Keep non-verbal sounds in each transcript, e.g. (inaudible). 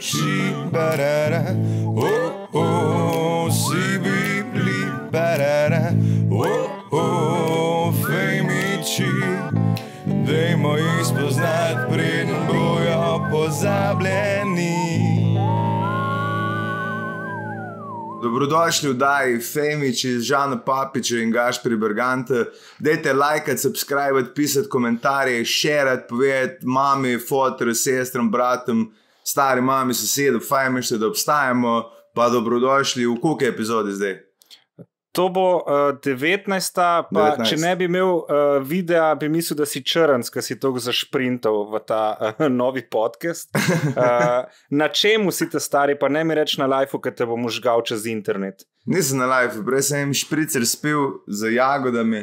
Femiči, barara, oh, oh, si bi bili, barara, oh, oh, femiči. Dajmo jih spoznati, preden bojo pozabljeni. Dobrodošli v Daji, Femiči, Žana Papiča in Gašpri Bergante. Dajte like, subscribe, pisati komentarje, širiti, povedati mami, fotorju, sestram, bratom, stari mami, sosedu, fajn, da obstajamo. Pa dobrodošli v koliko epizodi zdaj? To bo uh, 19. Pa, 19. Če ne bi imel uh, videa, bi mislil, da si črn, ker si tako zašprintal v ta uh, (laughs) novi podcast. Uh, (laughs) na čemu si te stari, pa ne mi reči na live, ker te bom užgal čez internet. Nisem na live, prej sem špricer spil z jagodami,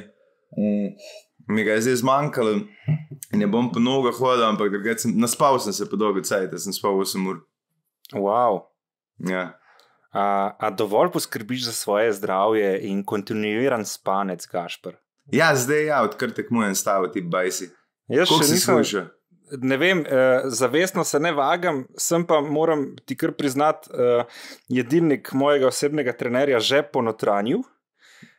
mm. Mi ga je zdaj zmanjkalo. Ne bom po nogah hodil, ampak sem, naspal sem se po dolgo cajt, sem spal 8 ur. Wow. Ja. A, a dovolj poskrbiš za svoje zdravje in kontinuiran spanec, Gašpr? Ja, zdaj ja, odkar tekmujem staviti bajsi. Jaz še nisem slušal. Ne vem, eh, zavestno se ne vagam, sem pa moram ti kar priznati, eh, jedilnik mojega osebnega trenerja že po notranju.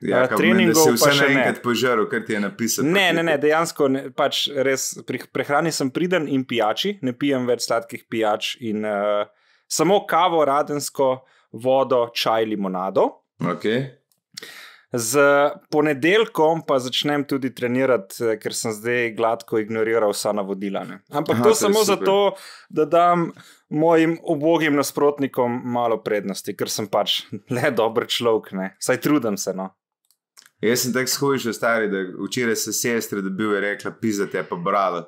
Ja, uh, treningov si vse naenkrat požaril, kar ti je napisal. Ne, ne, ne, dejansko ne, pač res pri prehrani sem priden in pijači, ne pijem več sladkih pijač in uh, samo kavo radensko vodo, čaj, limonado. Okay. Z ponedeljkom pa začnem tudi trenirati, eh, ker sem zdaj gladko ignoriral vsa navodila. Ne. Ampak Aha, to samo zato, da dam mojim ubogim nasprotnikom malo prednosti, ker sem pač (laughs) le dober človek, ne. saj trudim se. No. Jaz sem tako skušal, stari, da včeraj se sestre, da bi jo rekla, pisati, pa brala.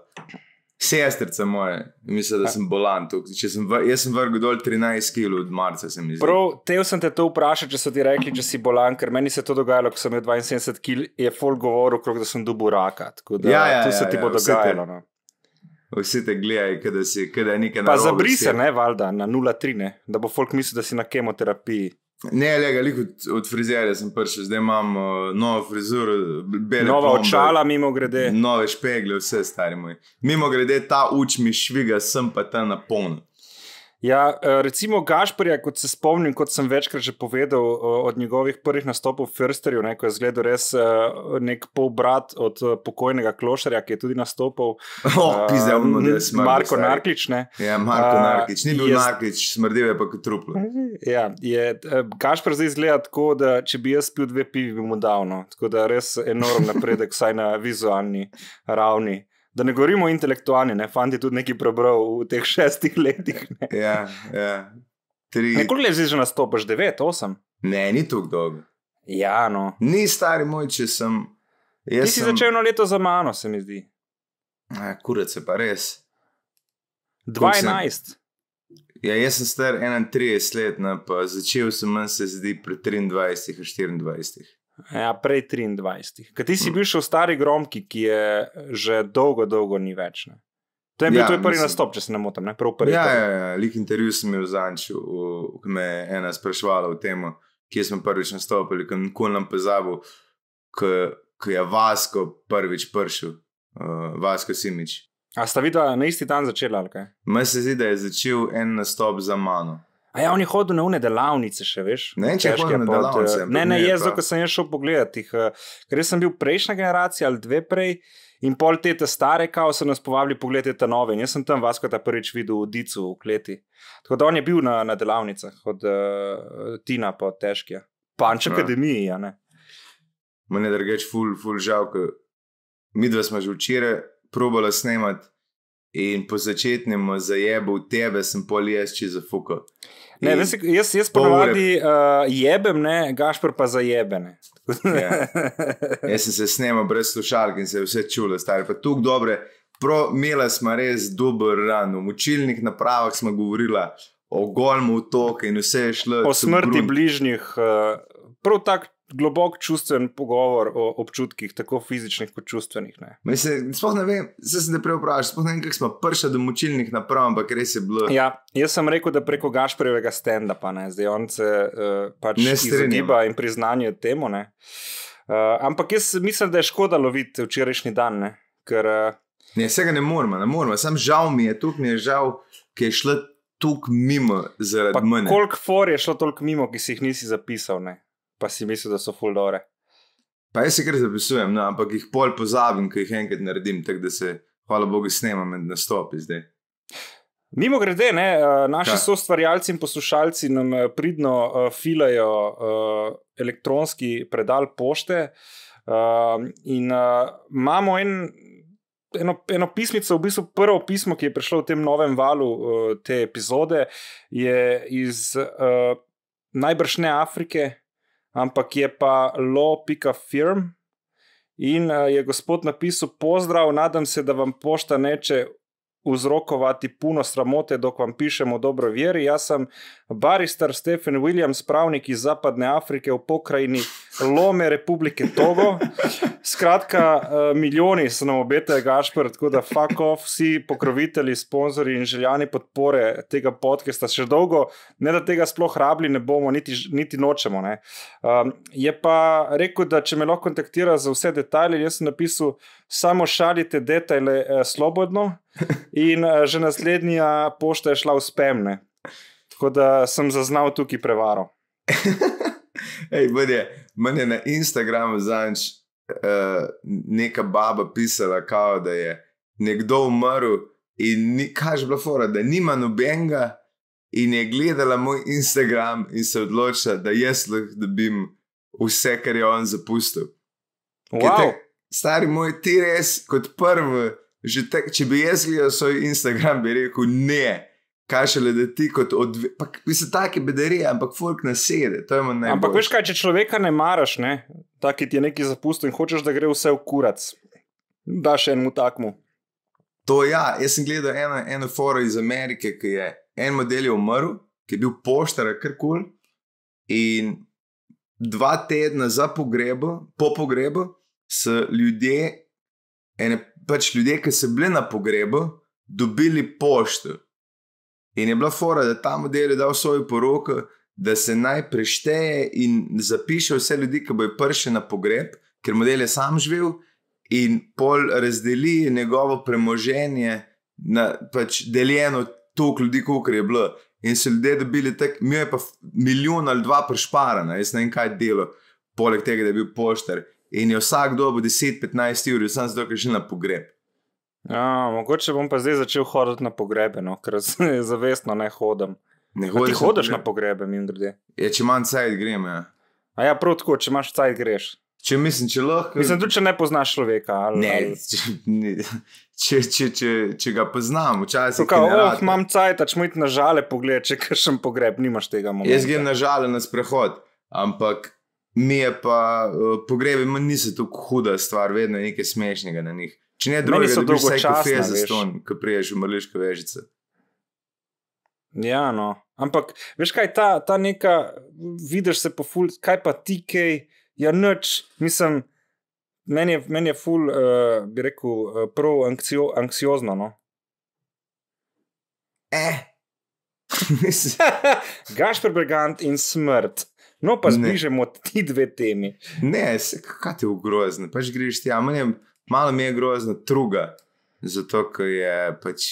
Sestrica moja, mislim, da sem bolan tukaj. Sem v, jaz sem vrgel dol 13 kg od marca. Prav, te sem te to vprašal, če so ti rekli, da si bolan, ker meni se to dogajalo, ko sem imel 72 kg, je full govoril, krok, da sem dubu raka. Da, ja, ja, to se ja, ti ja, bo dogajalo. No. Vsi te gledajo, da si nekaj naredil. Pa zabrise, ne, valjda, na 0,3, da bo folk mislil, da si na kemoterapiji. Ne, le, le, od, od frizerja sem prišel, zdaj imam uh, novo frizuro, bele Nova plombe, očala, mimo grede. Nove špegle, vse stari moj. Mimo grede, ta uč mi šviga, sem pa tam na polno. Ja, eh, recimo Gašporja, kot se spomnim, kot sem večkrat že povedal, od njegovih prvih nastopov v Firsterju, ko je zgledal res eh, nek pol brat od eh, pokojnega Klošarja, ki je tudi nastopil. (laughs) Oh, pizem, no, da je smrl. Marko Narkič, ne? Ja, Marko Narkič, ni bil je... Narkič, smrdel je pa kot truplo. (laughs) Ja, je, Gašpor zdaj izgleda tako, da če bi jaz pil dve pivi, bi mu dal. No. Tako da res enorm napredek, (laughs) vsaj na vizualni ravni. Da ne govorimo intelektualni, ne, fanti tudi nekaj prebral v teh (laughs) šestih letih. Ne. Ja, ja. Tri. Koliko let že nastopiš? Devet, osem? Ne, ni tako dolgo. Ja, no. Ni stari moj, če sem. Ti si sem... začel eno leto za mano, se mi zdi. Kurec je pa res. 12. Ja, jaz sem star 31 let, no, pa začel sem se zdi pri 23, 24. Ja, prej 23. Kaj ti si hm. bil še v stari gromki, ki je že dolgo, dolgo ni več. Ne? To je bil ja, tvoj prvi mislim, nastop, če se ne motim. Ja, ja, ja, lik intervju sem imel zanč, ko me je ena sprašvala o tem, kje smo prvič nastopili, ko nikoli nam pozabil, ko je Vasko prvič prišel, uh, Vasko Simič. A sta videla na isti dan začela? Meni se zdi, da je začel en nastop za mano. A ja, oni hodijo na une delavnice, še veš? Ne, če hočeš na delavnice. Ne, ne, jaz, ko sem šel pogledati, eh, ker sem bil prejšnja generacija ali dve prej. In pol te te stare, kao so nas povabili pogledati te nove. In jaz sem tam vas, kot ta prvič videl v Dicu v kleti. Tako da on je bil na, na delavnicah, od uh, Tina pa težke. Panč ja. akademiji, ja ne. Mene je drugač ful, ful žal, ker mi dva smo že včeraj probali snemati in po začetnem zajebu tebe sem pol jaz čez zafuko. Ne, veš, jaz jaz ponovadi uh, jebem, ne, gašpr pa zajebene. ja. (laughs) Jaz sem se snemal brez slušalk in se vse čulo, stari pa tukaj dobre. Imela smo res dober ran, v učilnih napravah smo govorili o golmu otoku in vse je šlo. O smrti bližnjih, uh, prav tako globok čustven pogovor o občutkih, tako fizičnih kot čustvenih. Ne. Mislim, ne vem, se sem te prej vprašal, sploh ne vem, kako smo prišli do močilnih naprav, ampak res je bilo. Ja, jaz sem rekel, da preko Gašprevega stenda, pa ne, zdaj on se uh, pač ne izogiba in priznanje temu. Uh, ampak jaz mislim, da je škoda loviti včerajšnji dan, ne, ker. Uh, ne, vsega ne moramo, ne moramo, sam žal mi je, tukaj mi je žal, ki je šlo tukaj mimo zaradi mene. Koliko for je šlo toliko mimo, ki si jih nisi zapisal, ne? Pa si mislil, da so full dore. Pa jaz se kar zapisujem, no, ampak jih pol pozabim, ko jih enkrat naredim, tako da se, hvala Bogu, snemam med nastopi zdaj. Mimo grede, ne, eh, naši Kaj? soustvarjalci in poslušalci nam eh, pridno uh, filajo elektronski predal pošte. In imamo en, eno, eno pismico, v bistvu prvo pismo, ki je prišlo v tem novem valu te epizode, je iz najbrž ne Afrike, ampak je pa lo.firm. In uh, je gospod napisal: Pozdrav, nadam se, da vam pošta neče vzrokovati puno sramote, dok vam pišemo dobro veri. Jaz sem barister Stephen Williams, pravnik iz Zapadne Afrike v pokrajini Lome Republike Togo. Skratka, uh, milijoni se nam obetajo, Gašpor, tako da fuck off, vsi pokrovitelji, sponzorji in željani podpore tega podcasta še dolgo, ne da tega sploh rabili, ne bomo, niti, niti nočemo. Ne. Um, je pa rekel, da če me lahko kontaktira za vse detajle, jaz sem napisal, samo šalite detajle eh, slobodno. In uh, že naslednja pošta je šla v spemne. Tako da sem zaznal tukaj prevaro. (laughs) Ej, bude, meni je na Instagramu zanč uh, neka baba pisala, kao, da je nekdo umrl in ni, kaj je bila fora, da nima nobenega in je gledala moj Instagram in se odločila, da jaz lahko dobim vse, kar je on zapustil. Wow. te- Stari moj, ti res kot prvi, že tek, če bi jaz gledal svoj Instagram, bi rekel ne. Kaj šele, da ti kot vi ste taki bedarije, ampak folk nasede. Ampak veš kaj, če človeka ne maraš, ne, taki ti je neki zapustil in hočeš, da gre vse v kurac, daš enemu takmu. To ja, jaz sem gledal eno, eno foro iz Amerike, ki je en model je umrl, ki je bil poštar, kar kul. In dva tedna za pogrebu, po pogrebu, so ljudje, ene, pač ljudje, ki so bili na pogrebu, dobili pošto. In je bila fora, da ta model je dal svojo poroko, da se naj prešteje in zapiše vse ljudi, ki bojo prišli na pogreb, ker model je sam živel, in pol razdeli njegovo premoženje na pač deljeno toliko ljudi, koliko je bilo. In so ljudje dobili tak, mi je pa milijon ali dva prešparana, jaz ne vem kaj delo, poleg tega, da je bil poštar. In je vsak dobil 10-15 ur, ker je šel na pogreb. Ja, mogoče bom pa zdaj začel hoditi na pogrebe, no, ker z- (laughs) zavestno ne hodim. Ne A ti hodiš hodiš na pogreb? pogrebe, mim grede. Ja, če manj cajt grem, ja. A ja, prav tako, če imaš cajt, greš. Če mislim, če lahko. Mislim, tudi če ne poznaš človeka. Ali, Ne, ali- če, ne, če, če, če, če ga poznam, včasih. Ne oh, imam cajt, če mojti na žale pogled, če kršem pogreb, nimaš tega momenta. Jaz grem na žale na sprehod, ampak mi je pa uh, pogrebi, manj niso tako huda stvar, vedno je nekaj smešnega na njih. Če ne Meni drugega, so da kafe dolgočasna, za veš. ston, ko priješ v mrliško vežico. Ja, no. Ampak, veš kaj, ta, ta neka, vidiš se po ful, kaj pa ti kaj, ja, noč, mislim, meni je, meni je ful, uh, bi rekel, uh, prav anksio, anksiozno. No. Eh. (laughs) Mislim, (laughs) Gašpr Brigant in smrt. No, pa Ne. zbližemo ti dve temi. ne, se- kaj ti je grozno, pač greš ti, a meni je, malo mi je grozno truga, zato ker je pač,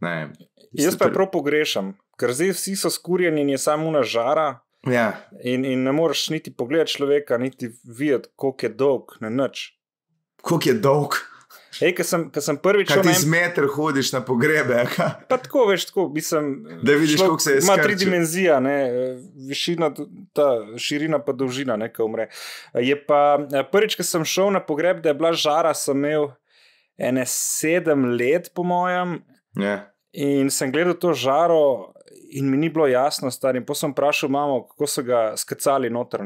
ne. Jaz pa prav pogrešam, ker zdaj vsi so skurjeni in je samo una žara. Ja, In, in ne moreš niti pogledati človeka, niti videti, koliko je dolg, ne nič. koliko je dolg, Ej, ko sem, ko sem prvič kaj šel ti na en z meter hodiš na pogrebe? Pa tako, veš, tako, mislim, Da vidiš, koliko se je Ima tri dimenzije, ne, višina, ta širina, pa dolžina, ne, ko umre. Je pa prvič, ko sem šel na pogreb, da je bila žara, sem imel ene sedem let, po mojem, Ja. in sem gledal to žaro, in mi ni bilo jasno, star. In potem sem vprašal mamo, kako so ga skacali noter.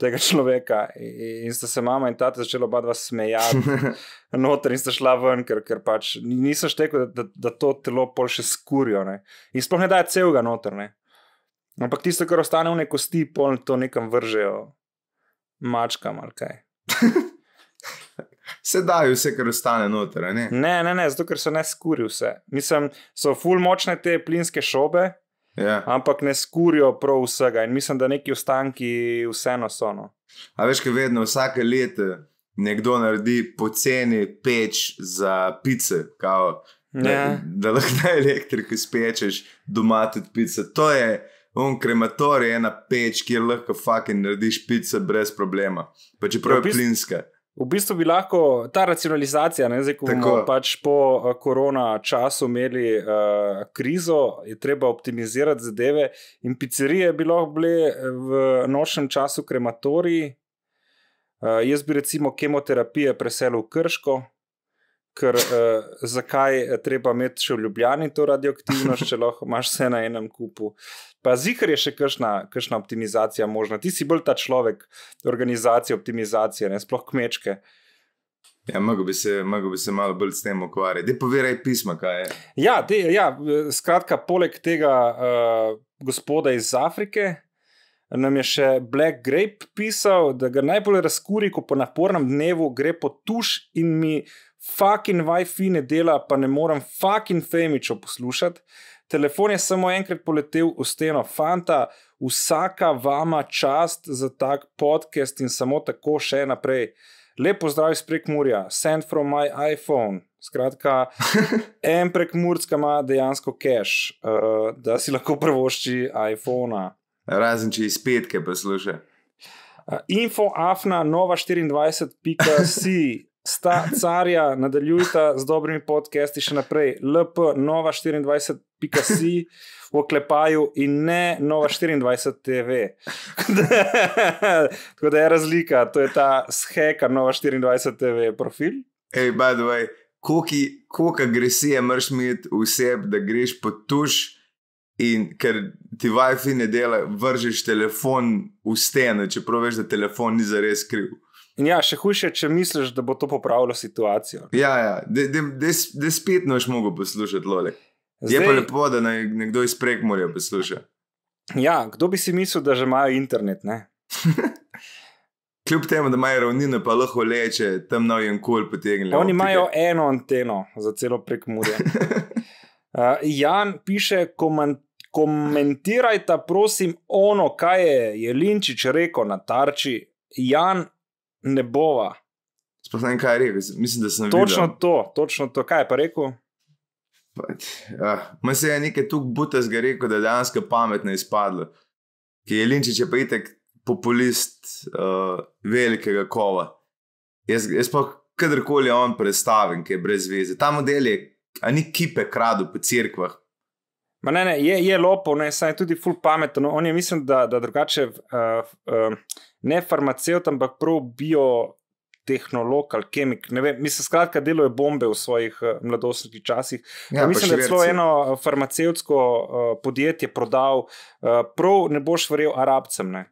Tega človeka, in in sta se mama in tata začela oba dva smejati (laughs) noter in sta šla ven, ker, ker pač ni- nisem štekel, da, da, da to telo pol še skurijo. Ne. In sploh ne dajo celega noter. Ne. Ampak tisto, kar ostane v neki kosti, pol to nekam vržejo mačkam ali kaj. (laughs) Se dajo vse, kar ostane noter, ne? Ne, ne, ne, zato ker se ne skuri vse. Mislim, so full močne te plinske šobe, Ja. ampak ne skurijo prav vsega. In mislim, da neki ostanki vseeno so. No. A veš, kaj vedno vsake leto nekdo naredi poceni peč za pice, kao Da, Ja. da lahko na elektriki spečeš doma tudi pice. To je un krematorij, ena peč, kjer lahko fucking narediš pice brez problema. Pa čeprav Ja, je plinska. V bistvu bi lahko ta racionalizacija, ne, zdaj, ko bomo Tako. pač po uh, korona času imeli uh, krizo, je treba optimizirati zadeve. In pizzerije bi lahko bile v nočnem času krematoriji. Uh, jaz bi recimo kemoterapije preselil v Krško. Ker uh, zakaj je treba imeti še v Ljubljani to radioaktivnost, če lahko imaš vse na enem kupu. Pa zikar je še kakšna, kakšna optimizacija možna. Ti si bolj ta človek, organizacije, optimizacije, ne sploh kmečke. Ja, mogo bi, se, mogo bi se malo bolj s tem ukvarjati. Dej povedaj pisma, kaj je. Ja, te, ja, skratka, poleg tega uh, gospoda iz Afrike. Nam je še Black Grape pisal, da ga najbolj razkuri, ko po napornem dnevu gre po tuš in mi fucking WiFi ne dela, pa ne morem fucking Femičo poslušati. Telefon je samo enkrat poletel v steno, fanta, vsaka vama čast za tak podcast in samo tako še naprej. Lepo zdrav iz prekmurja, send from my iPhone. Skratka, (laughs) en prekmurska ima dejansko cache, uh, da si lahko prvošči iPhone. Razen če iz petke posluša. Uh, info afna nova 24.si. Sta carja, nadaljujta z dobrimi podcasti še naprej. LP nova 24.si v oklepaju in ne nova 24 TV. (laughs) Tako da je razlika, to je ta sheka nova 24 TV profil. Hej, by the way, koliko agresije moraš imeti v sebi, da greš po tuš in ker ti WiFi ne dela, vržeš telefon v steno, čeprav veš, da telefon ni zares kriv. In ja, še hujše, če misliš, da bo to popravilo situacijo. Ja, ja, da spet noš mogo poslušati lole. Je Zdaj- pa lepo, da naj nekdo iz prekmorja posluša. Ja, kdo bi si mislil, da že imajo internet? Ne? (laughs) Kljub temu, da imajo ravnine, pa lahko leče, tam nov in kul potegnili. Oni imajo eno anteno za celo prekmurje. Uh, (laughs) Jan piše, koment, komentirajte, prosim, ono, kaj je Jelinčič rekel na tarči. Jan, ne bova. Sploh ne vem, kaj je rekel. Mislim, da sem Točno videl. to, točno to. Kaj je pa rekel? Pač, Ja, Ma se je nekaj tu butazga rekel, da je dejansko pametno izpadlo. Ki je Linčič je pa itek populist uh, velikega kova. Jaz, jaz pa kadarkoli on predstavim, ki je brez veze. Ta model je, a ni kipe kradu po cerkvah. Ma ne, ne, je, je lopov, ne, saj je tudi full pameten. No, on je, mislim, da, da drugače, uh, uh, ne farmaceut, ampak prav biotehnolog ali kemik. Ne vem, mislim, skratka, deluje bombe v svojih uh, mladostnih časih. Ja, mislim, da je celo eno uh, farmacevtsko uh, podjetje prodal, uh, prav ne boš verjel arabcem. Ne.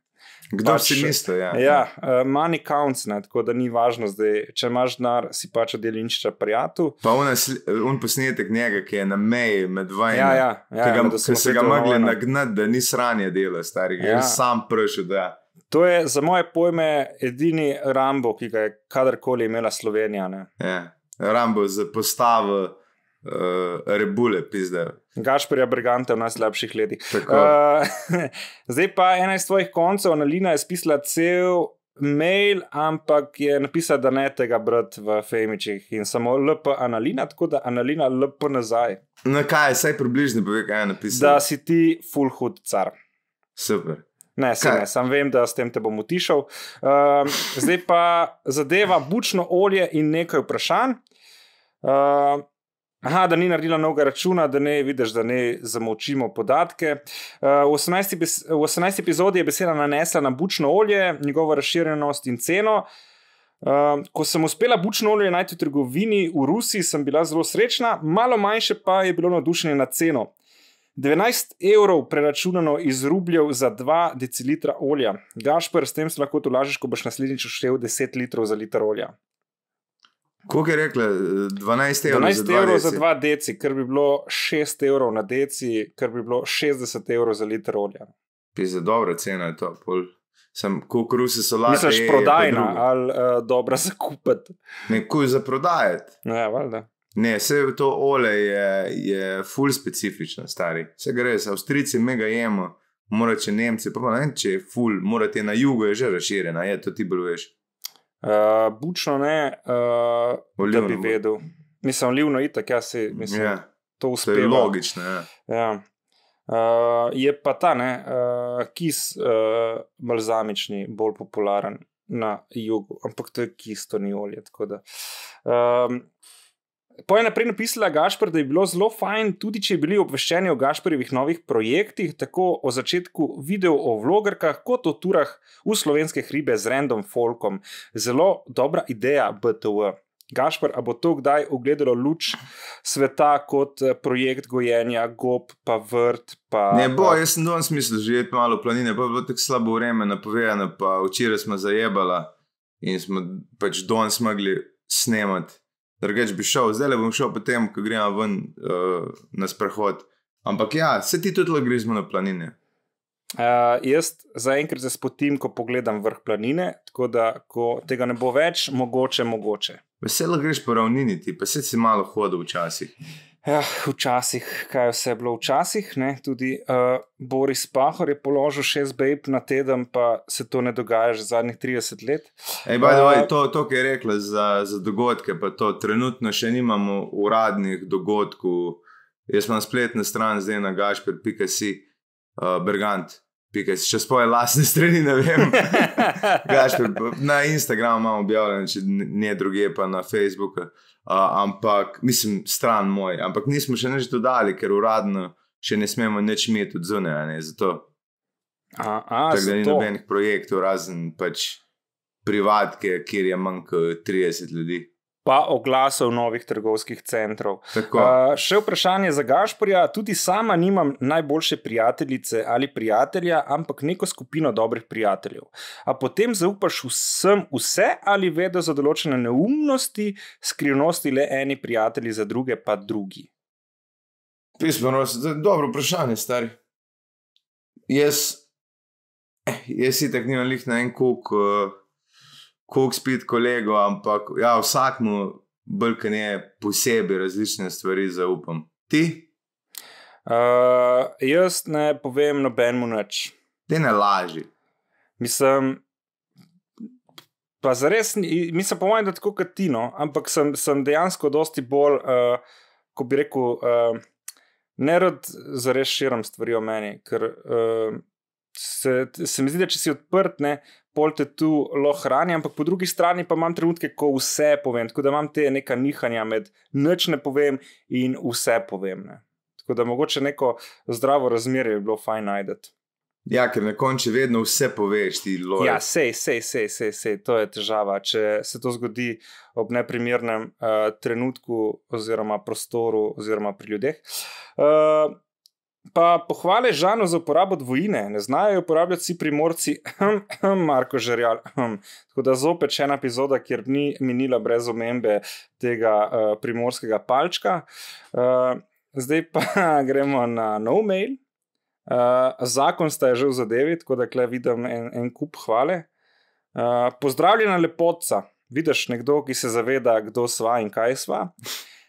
Kdo pač- si misli? Ja, Ja, uh, money counts, ne, tako da ni važno zdaj. Če imaš denar, si pač od Jelinčiča prijatelj. Pa sli- un posnetek njega, ki je na meji med vojno. Ja, ja, ja, ki ga, ki so ga mogli nagnati, da ni sranje dela, stari, ki Ja. je sam prišel. Da. To je za moje pojme edini Rambo, ki ga je kadarkoli imela Slovenija. Ne. Ja. Rambo za postavo uh, rebule, pizde. Gašperja Briganta v najslabših letih. Tako. Uh, (laughs) zdaj pa ena iz tvojih koncev, Analina je spisala cel mail, ampak je napisala, da ne tega brati v Femičih in samo LP Analina, tako da Analina LP nazaj. No, kaj, saj približno pove, kaj je napisal. Da si ti full hood car. Super. Ne, se ne, sam vem, da s tem te bom utišal. Um, zdaj pa zadeva bučno olje in nekaj vprašanj. Uh, aha, da ni naredila novega računa, da ne vidiš, da ne zamočimo podatke. Uh, v, 18. bes- v 18. epizodi je beseda nanesla na bučno olje, njegovo razširjenost in ceno. Uh, ko sem uspela bučno olje najti v trgovini v Rusiji, sem bila zelo srečna, malo manjše pa je bilo navdušenje nad ceno. 12 evrov preračunano iz rubljev za 2 decilitra olja. Gašpr, s tem se lahko tolažiš, ko boš naslednjič štel 10 litrov za liter olja. Koliko je rekla? 12 evrov. 12 za dva evrov za deci? 2 deci, kar bi bilo 6 evrov na deci, kar bi bilo 60 evrov za liter olja. Pizde, dobra cena je to. Pol. Sem, koliko rusi so lati. Misliš prodajna ali uh, dobra za kupiti? Ne, kuj za prodajati. Ja, valjda. Ne, vse to olje je, je full specifično, stari. Vse gre, res, Avstrijci mega jemo, mora če Nemci, pa ne če je full, morate na jugu je že razširjena, je to ti bolj veš. Uh, bučno ne, uh, da Olivno bi bo. vedel. Mislim, livno itak, ja si mislim, Ja, to to je uspeva. logično. Ja. Ja. Uh, je pa ta ne, uh, kis uh, balzamični bolj popularen na jugu, ampak to je kis, to ni olje. da, Um, Po je naprej napisala Gašpr, da je bilo zelo fajn, tudi če bili obveščeni o Gašprjevih novih projektih, tako o začetku video o vlogerkah, kot o turah v slovenske hribe z random folkom. Zelo dobra ideja BTV. Gašpr, a bo to kdaj ugledalo luč sveta kot eh, projekt gojenja, gob, pa vrt? Pa, Ne bo, jaz sem danes mislil živeti malo v planine, pa je bilo tako slabo vreme napovedano, pa včeraj smo zajebala in smo pač danes mogli snemati. Drugač bi šel, zdaj le bom šel potem, ko gremo ven uh, na sprehod. Ampak ja, se ti tudi lahko gremo na planine. Uh, jaz zaenkrat se spotim, ko pogledam vrh planine, tako da ko tega ne bo več, mogoče, mogoče. Veselo greš po ravnini, ti pa se si malo hodil včasih. Ja, včasih, kaj vse je bilo včasih, ne? tudi uh, Boris Pahor je položil šest bejb na teden, pa se to ne dogaja že zadnjih 30 let. Ej, by the way, Uh, to, to, kar je rekla za, za dogodke, pa to trenutno še nimamo uradnih dogodkov. Jaz imam spletno stran zdaj na gašper.si, uh, bergant. Pika, če svoje lastne (laughs) strani ne vem. (laughs) Gašper, na Instagramu imamo objavljeno, če ne druge, pa na Facebooku. Uh, ampak, mislim, stran moj. Ampak nismo še nič dodali, ker uradno še ne smemo nič imeti od zunaj. Zato, A, a, tako da ni nobenih projektov, razen pač privatke, kjer je manj kot 30 ljudi. Pa oglasov novih trgovskih centrov. Tako, Uh, še vprašanje za Gašporja. Tudi sama nimam najboljše prijateljice ali prijatelja, ampak neko skupino dobrih prijateljev. A potem zaupaš vsem vse ali vedo za določene neumnosti, skrivnosti le eni prijatelji, za druge pa drugi. je dobro vprašanje, stari. Jaz, eh, jaz si tako nimam lih na en kuk, uh, kuk spit kolego, ampak ja, vsakmu brkanje posebej različne stvari zaupam. Ti, Uh, jaz ne povem nobenemu nič. ti ne laži. Mislim, pa zares, mislim, po mojem, da tako kot ti, no, ampak sem, sem dejansko dosti bolj, uh, ko bi rekel, uh, ne rad zares širim stvari o meni, ker uh, se, se mi zdi, da če si odprt, ne, pol te tu lahko hrani, ampak po drugi strani pa imam trenutke, ko vse povem, tako da imam te neka nihanja med nič ne povem in vse povem. Ne. Tako da mogoče neko zdravo razmerje bi bilo fajn najti. Ja, ker na koncu vedno vse poveš, ti loži. Ja, sej, sej, sej, sej, sej, to je težava. Če se to zgodi ob neprimernem uh, trenutku, oziroma prostoru, oziroma pri ljudeh. Uh, pa pohvale Žanu za uporabo dvojine, ne znajo jo uporabljati vsi primorci, Marko Žerjal. Tako da zopet še ena epizoda, kjer ni minila brez omembe tega uh, primorskega palčka. Uh, zdaj pa (laughs) gremo na nov mail. Uh, zakon sta je že v zadevi, tako da tukaj vidim en, en kup hvale. Uh, pozdravljena lepotca, vidiš nekdo, ki se zaveda, kdo sva in kaj sva.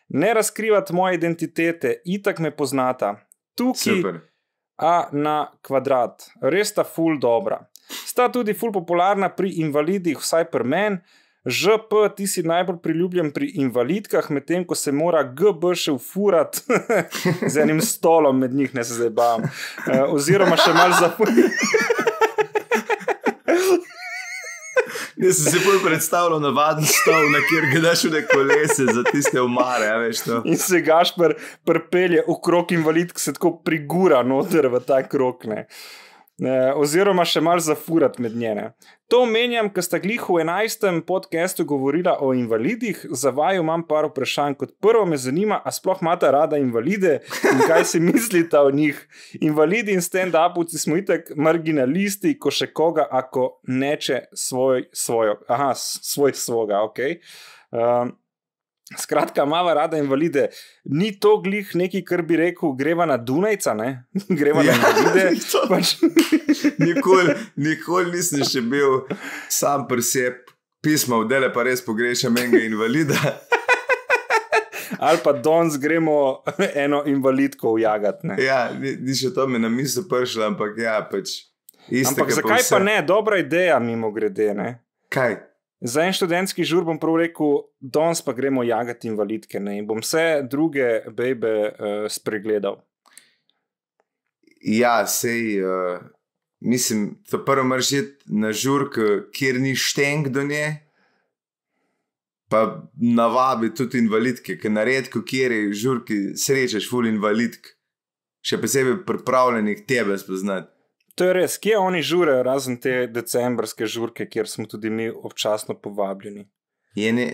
Ne razkrivati moje identitete, itak me poznata. Tukaj, Super. a na kvadrat, res sta ful dobra. Sta tudi ful popularna pri invalidih, vsaj pri meni. ŽP, ti si najbolj priljubljen pri invalidkah, medtem ko se mora GB še ufurati (laughs) z enim stolom med njih, ne se zdaj bam. Uh, oziroma še mal za. Jaz sem si bolj predstavljal navaden stol, na kjer ga daš v kolese za tiste umare, a veš. In se Gašpr pripelje v krok invalid, ki se tako prigura noter v ta krok. Ne. Eh, oziroma še mal zafurat med njene. To omenjam, ker sta glih v 11. podkastu govorila o invalidih. Za vaju imam par vprašanj. Kot prvo me zanima, a sploh imate rada invalide in kaj si (laughs) mislite o njih. Invalidi in stand-upovci smo itak marginalisti, ko še koga, ako neče svoj, svojo, aha, svoj svoga, ok. Um, Skratka, mava rada invalide. Ni to glih nekaj, kar bi rekel, greva na Dunajca, ne? (laughs) greva na Ja, invalide. (laughs) to- Pač, (laughs) Nikoli, nikoli nisem še bil sam pri sebi pisma, vdele pa res pogrešam enega invalida. ali pa danes gremo eno invalidko ujagati. ne. Ja, ni, ni še to mi na misel prišlo, ampak ja, pač. Isto, Ampak zakaj vse. pa ne? Dobra ideja, mimo grede. Ne? Kaj? Za en študentski žur bom prav rekel, danes pa gremo jagati invalidke ne? in bom vse druge bebe uh, spregledal. Ja, sej, uh, mislim, to prvo moraš iti na žurk, kjer ni štenk do nje, pa navabi tudi invalidke, ker na redku, kjer je žurki, srečaš ful invalidk, še posebej pripravljenih tebe spoznati. To je res, kje oni žurejo, razen te decembrske žurke, kjer smo tudi mi občasno povabljeni. Je ne,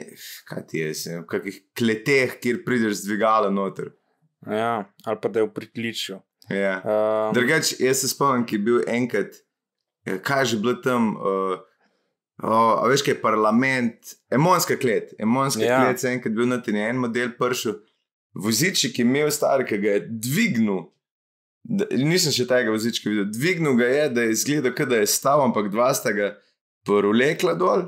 kaj ti je, sem, v kakih kleteh, kjer prideš z dvigala noter. Ja, ali pa da je v pritličju. Ja. Um, Drugač, jaz se spomnim, ki je bil enkrat, eh, kaj je že bilo tam, uh, oh, veš, kaj je parlament, emonska klet, emonska Ja. ja. klet, se enkrat bil na tem en model pršel, voziček je imel star, ki ga je dvignil. Da, nisem še tega vozička videl. Dvignil ga je, da je izgledal, da je stal, ampak dva sta ga porulekla dol.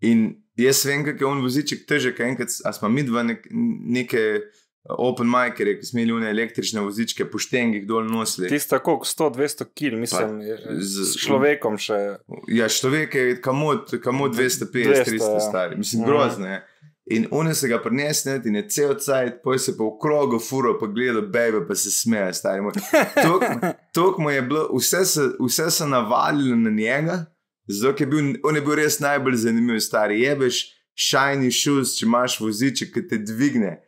In jaz vem, kako je on voziček težek, enkrat, a smo mi dva nek, neke open micere, ki smo imeli une električne vozičke, po štengih dol nosili. Tisto, koliko 100-200 kil, mislim, je, z- s človekom še. Ja, človek je kamot, kamot 250, 200, 300 ja. stari, mislim, Mhm. grozno je. In one se ga prinesne in je cel cajt, poj se pa v krogu furo, pa gleda bebe, pa se smeje, stari. moj. Tok- mu je bilo, vse se, vse se navalilo na njega, zato je bil, on je bil res najbolj zanimiv, stari. Jebeš shiny shoes, če imaš voziček, ki te dvigne.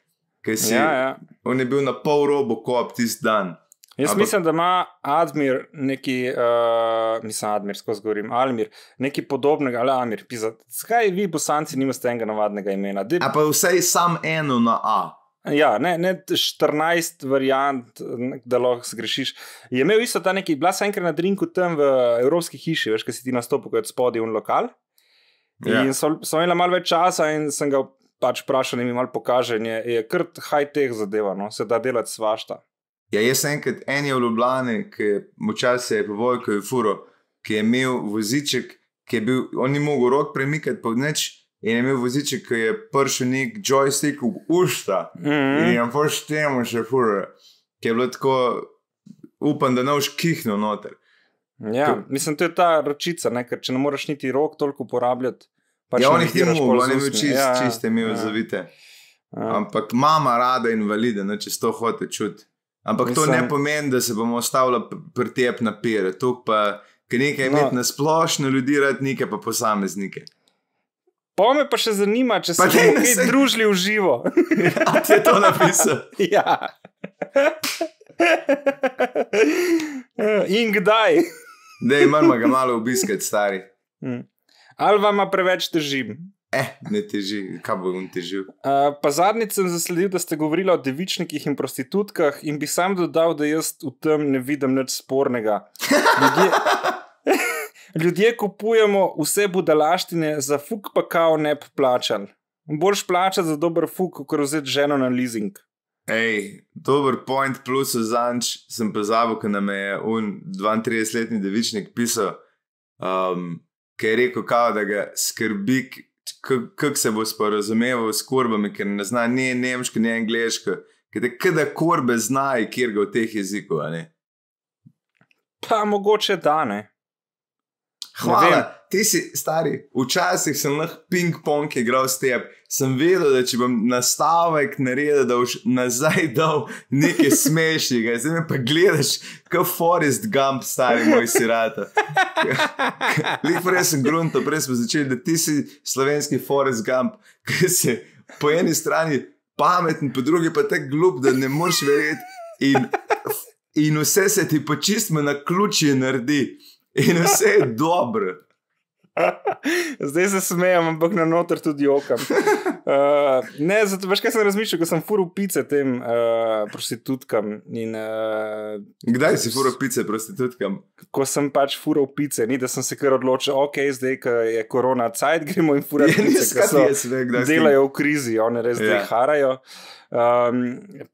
Si, Ja, ja. On je bil na pol robo kop tisti dan. Jaz Ampak- mislim, da ima Admir neki, uh, mislim, Admir, skozi govorim, Almir, nekaj podobnega, ali Amir, pisa. Zakaj vi, bosanci, nimate enega navadnega imena? De, A pa vsaj sam eno na A. ja, ne, ne 14 variant, da lahko zgrešiš. Je imel isto ta neki, bila sem enkrat na drinku tam v Evropski hiši, veš, kaj si ti nastopil kot spodaj v lokal. Ja. In so, so imeli malo več časa in sem ga pač vprašal, da mi malo pokaže. Je, je kar high-tech zadeva, no? se da delati svašta. Ja, jaz sem enkrat en je v Ljubljani, ki je včasih je po vojku je furo, ki je imel voziček, ki je bil, on ni mogel rok premikati po neč. In je imel voziček, ki je prišel nek joystick v usta. Mm In je poštemo še furo, ki je bilo tako, upam, da ne boš kihnil noter. Ja, To- mislim, to je ta ročica, ne? ker če ne moreš niti rok toliko uporabljati. pač ja, on jih mogel, z on je imel usmi. čist, Ja, čist je imel ja, zavite. ja. Ampak mama rada invalide, no, če to hoče čuti. Ampak to Mislim- ne pomeni, da se bomo ostavili pri tep na pere. To pa, ker nekaj No. imeti na splošno ljudi, rad nekaj pa posameznike. Pa me pa še zanima, če se Pa daj, bomo kaj se- družili v živo. (laughs) A ti je to napisal? (laughs) ja. In kdaj? Da, moramo ga malo obiskati, stari. Hm. Ali vam preveč težim? Eh, ne teži, kaj bo on težil. Uh, pa zadnjič sem zasledil, da ste govorili o devičnikih in prostitutkah, in bi sam dodal, da jaz v tem ne vidim nič spornega. Ljudje, (laughs) ljudje kupujemo vse budalaštine, za fuk pa kao ne bi plačali. Boljš plačati za dober fuk, kot vzeti ženo na leasing. Ej, dober point plus zanč sem pozabil, ker nam je un 32-letni devičnik pisal, um, ki je rekel, kao, da ga skrbi, kako se bo sporazumeval s kurbami, ker ne zna ni nemško, ni angliško. Ker te kada kurbe znajo, kjer ga v teh jezikov. ne. Pa mogoče da ne. Hvala, ti si stari. Včasih sem lahko ping-pong igral s tem. Sem vedel, da če bom nastavek naredil, da boš nazaj dal nekaj (laughs) smešnega. Zdaj me pa gledaš, kot Forest Gump, stari moj sirata. (laughs) Lik prej sem grunto, prej smo začeli, da ti si slovenski Forest Gump, ki si po eni strani pameten, po drugi pa tako glup, da ne moreš verjeti. In, in vse se ti počistno na ključi naredi. In vse je dobro. (laughs) Zdaj se smejem, ampak na noter tudi okam. Uh, ne, zato veš, kaj sem razmišljal, ko sem furil pice tem uh, prostitutkam. In, uh, Kdaj si furo pice prostitutkam? ko sem pač furil pice, ni da sem se kar odločil, ok, zdaj, je korona cajt, gremo in furati (laughs) Ja, pice, so jaz vem, kdaj si- delajo v krizi, one res zdaj Ja. harajo. Um,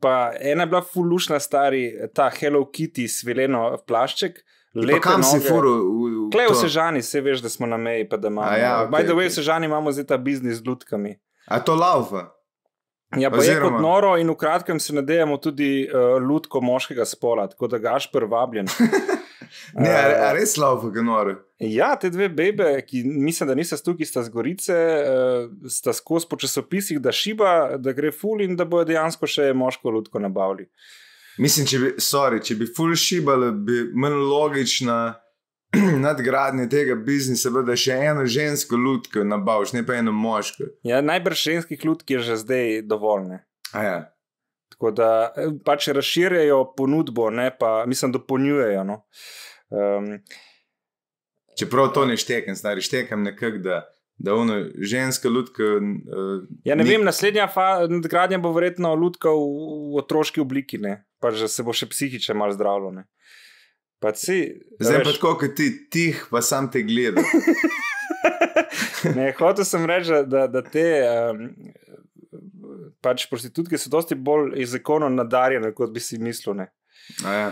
pa ena je bila fulušna stari, ta Hello Kitty svileno plašček. Pa lepe kam si furo? v- v Klej v? Sežani, se veš, da smo na meji, pa da imamo. A ja, By okej, the way, v okej. Sežani imamo zdaj ta biznis z lutkami. A to laufa? Ja, pa je Oziroma- kot noro in v kratkem se nadejamo tudi uh, lutko moškega spola, tako da gaš prvabljen. (laughs) Ne, a, a res laufa, gnor. Ja, te dve bebe, ki mislim, da niso tukaj, sta z Gorice, uh, sta skozi po časopisih, da šiba, da gre ful in da bojo dejansko še moško lutko nabavili. Mislim, če bi, sorry, če bi full šibali, bi manj logična (clears throat) nadgradnja tega biznisa, bila, da še eno žensko lutko nabaviš, ne pa eno moško. Ja, najbrž ženskih lutk je že zdaj dovolj. Ne? A ja. Tako da eh, pač razširjajo ponudbo, ne pa mislim, dopolnjujejo. No. Um, Čeprav to ne štekam, stari štekam nekako, da, da ono ženska lutka. Uh, ja, ne vem, naslednja nadgradnja bo verjetno lutka v, v otroški obliki, ne? Pač da se bo še psihično malo zdravilo. ne. Pa si, Zdaj veš, pa tako, kot ti tih, pa sam te gledam. (laughs) Ne, hotel sem reči, da, da te um, pač prostitutke so dosti bolj jezikovno nadarjene, kot bi si mislil. Ja.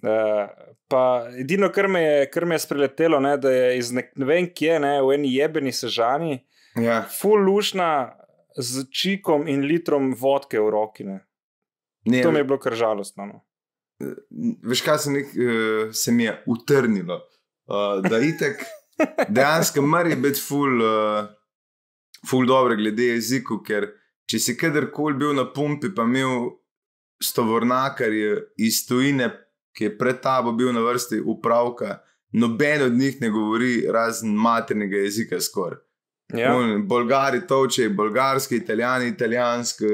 Uh, pa edino, kar me je, kar me je spreletelo, ne, da je iz ne, ne vem kje, ne, v eni jebeni sežani, Ja. full lušna z čikom in litrom vodke v roki. Ne. Ne, To mi je bilo kar žalostno. No. Veš, kaj se, nek, uh, se mi je utrnilo. Uh, da itek dejansko mora biti ful, uh, ful dobro glede jeziku, ker če si kadarkoli bil na pumpi, pa imel stovornakarje iz tujine, ki je pred tabo bil na vrsti upravka, noben od njih ne govori razen maternega jezika skoraj. Ja. On, Bolgari toče, bolgarski, italijani, italijanski.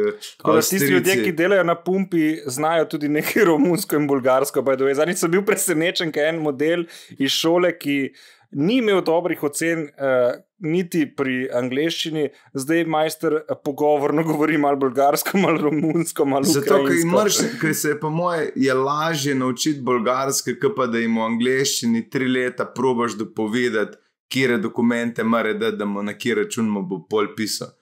Tisti ljudje, ki delajo na pumpi, znajo tudi nekaj (laughs) romunsko in bolgarsko. Zadnjič sem bil presenečen, ker je en model iz šole, ki ni imel dobrih ocen, uh, niti pri angleščini, zdaj majster eh, pogovorno (laughs) govori malo bolgarsko, malo romunsko, malo Zato, ukrajinsko. imaš, ker se po moje je lažje naučiti bolgarske, kot pa da jim v angleščini tri leta probaš dopovedati, kje dokumente mora dati, da mu na kje račun mu bo pol pisal.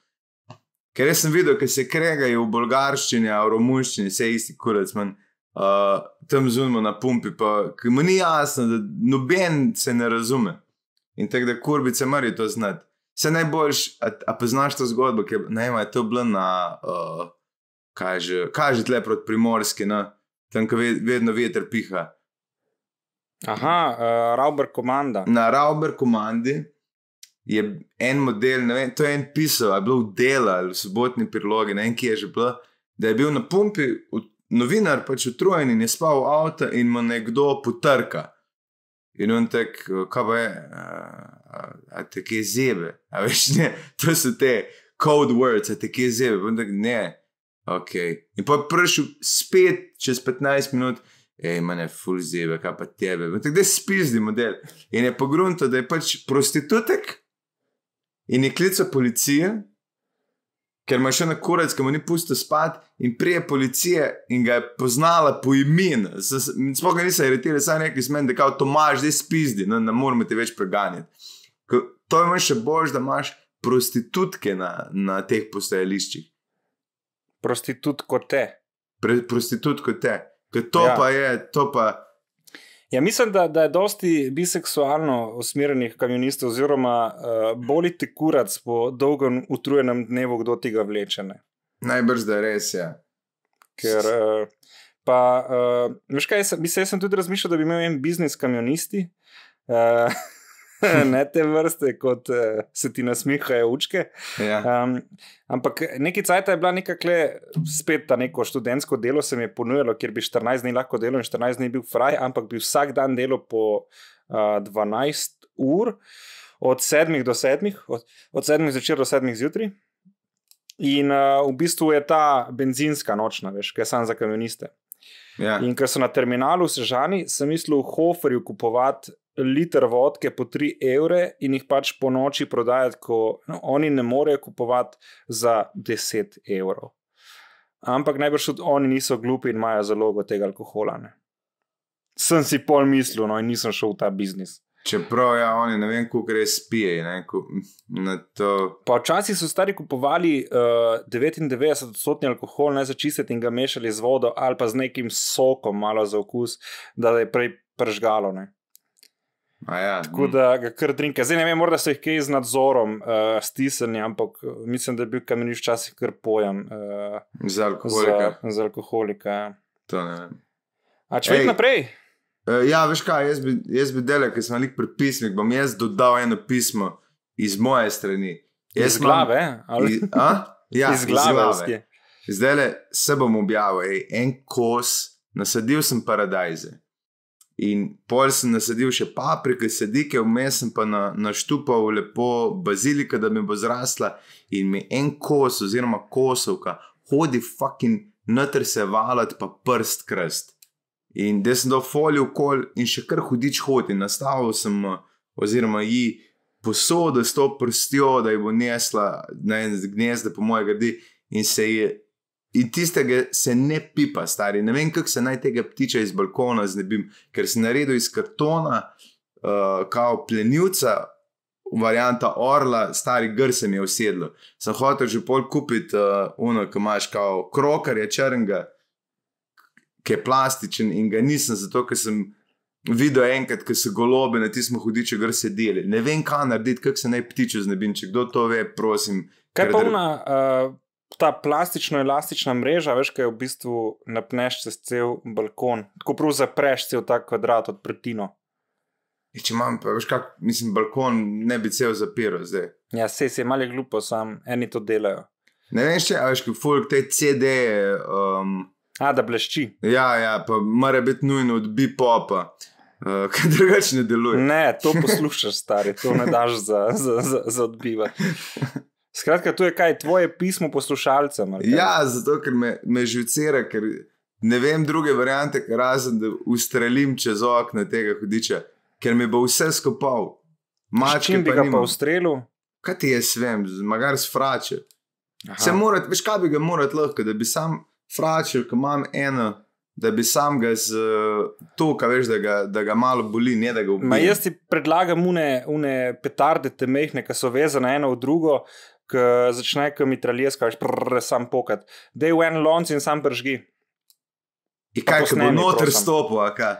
Ker jaz sem videl, ker se kregajo v bolgarščini, v romunščini, vse isti kurac, manj. Uh, tam zunimo na pumpi, pa mu ni jasno, da noben se ne razume. In tako da kurbice morajo to znati. Vse najboljš, a, a poznaš to zgodbo, ki ne vem, je to bilo na, uh, kaj že, kaj že tle proti primorski, no? tam, ko ve, vedno veter piha. Aha, uh, Rauber komanda. Na Rauber komandi je en model, vem, to je en pisal, je bilo v delu ali v sobotni prilogi, ne vem, kje je že bilo, da je bil na pumpi v, novinar pač utrujen in je spal v avtu in mu nekdo potrka. In on tek, kaj pa je, a, a, a te kje zebe, a veš, ne, to so te code words, a te kje zebe, pa on tek, ne, ok. In pa prišel spet čez 15 minut, ej, mene ful zebe, kaj pa tebe, tako da spizdi model. In je pogrunto, da je pač prostitutek in je klical policijo, ker ima še na kurac, ki mu ni pustil spat, in prije policije in ga je poznala po imenu. Sploh ga niso aretirali, samo nekaj izmen, da kao Tomaž, zdaj spizdi, no, ne moramo te več preganjati. To je še bolj, da imaš prostitutke na, na teh postajališčih. Prostitut kot te. Pre, prostitutko te. Ker to Ja. pa je, to pa. Ja, mislim, da, da je dosti biseksualno usmerjenih kamionistov, oziroma uh, boli te kurac po dolgem utrujenem dnevu, kdo tega vleče. Ne? Najbrž da je res. Ja. Ker, uh, pa, uh, veš kaj, jaz, mislim, jaz sem tudi razmišljal, da bi imel en biznis kamionisti. Uh, (laughs) (laughs) ne te vrste, kot uh, se ti nasmihajo učke. Ja. Um, ampak nekaj cajta je bila nekakle, spet ta neko študentsko delo se mi je ponujalo, kjer bi 14 dni lahko delal in 14 dni bil fraj, ampak bi vsak dan delal po uh, 12 ur, od 7 do 7, od, od 7 zvečer do 7 zjutraj. In uh, v bistvu je ta benzinska nočna, veš, kaj je samo za kamioniste. Ja. In ker so na terminalu v Sežani, sem mislil v Hoferju kupovati liter vodke po 3 evre in jih pač po noči prodajati, ko no, oni ne morejo kupovati za 10 evrov. Ampak najbrž tudi oni niso glupi in imajo zalogo tega alkohola. Ne. Sem si pol mislil, no in nisem šel v ta biznis. Čeprav ja, oni ne vem, kako res pije. Ne, ko, to, Pa včasih so stari kupovali uh, 99-odstotni alkohol, ne za čistiti in ga mešali z vodo ali pa z nekim sokom, malo za okus, da je prej pržgalo. Ne. A ja, Tako da ga kar drinka. Zdaj ne vem, morda so jih kaj z nadzorom uh, stisnili, ampak uh, mislim, da je bil kameniš včasih kar pojem uh, za alkoholika. za, za alkoholika. ja. To ne vem. A če Ej. naprej? Uh, ja, veš kaj, jaz bi, jaz bi delal, ker sem lik pri pismih, bom jaz dodal eno pismo iz moje strani. Jaz Iz glave, eh? ali Iz, a? ja, (laughs) iz glave. skje. Zdaj le se bom objavil, ej, en kos, nasadil sem paradajze. In pol sem nasadil še paprike, sedike, vmes sem pa na, naštupal lepo bazilika, da mi bo zrasla. In mi en kos, oziroma kosovka, hodi fucking noter se valat, pa prst krst. In da sem dal folijo kol in še kar hudič hodi. Nastavil sem, oziroma ji posodo s to prstjo, da ji bo nesla na en gnezd, po moje gradi. In se je. In tistega se ne pipa, stari. Ne vem, kako se naj tega ptiča iz balkona znebim, ker sem naredil iz kartona, uh, kao plenilca, varianta orla, stari gr se mi je usedlo. Sem hotel že pol kupiti uh, uno, ki imaš kao krokar, je črnga, ki je plastičen in ga nisem, zato ker sem videl enkrat, ko so golobe na tistem hudiču gr sedeli. Ne vem, kaj narediti, kako se naj ptiču znebim. Če kdo to ve, prosim. Kaj pa ona, uh, ta plastično-elastična mreža, veš, kaj v bistvu napneš čez cel balkon, tako prav zapreš cel ta kvadrat od pretino. Ja, Če imam, pa veš, kak, mislim, balkon ne bi cel zapiral zdaj. Ja, se je malo glupo, sam eni to delajo. Ne vem, če veš, kot folk te CD-je. Um, A, da blešči. ja, ja, pa mora biti nujno od bipopa, uh, (laughs) ker drugače ne deluje. Ne, to poslušaš, stari, to ne daš za, za, za, za odbivati. (laughs) Skratka, to je kaj, tvoje pismo poslušalcem. Ja, zato ker me, me živcira, ker ne vem druge variante, razen da ustrelim čez okno tega hudiča, ker mi bo vse skopal. Mačke bi pa ga pa nimam. ustrelil? Kaj ti jaz vem, magar s frače. Aha. Se morat, veš, kaj bi ga morat lahko, da bi sam fračil, ko imam eno, da bi sam ga z to, kaj veš, da ga, da ga malo boli, ne da ga Ma ubijem. jaz ti predlagam une, une petarde, te mehne, ki so vezane eno v drugo, ki začne kot mitraljeska, veš, sam pokat. Dej v en lonc in sam pržgi. In kaj, ko bo posnemi, noter prosim. stopil, a kaj?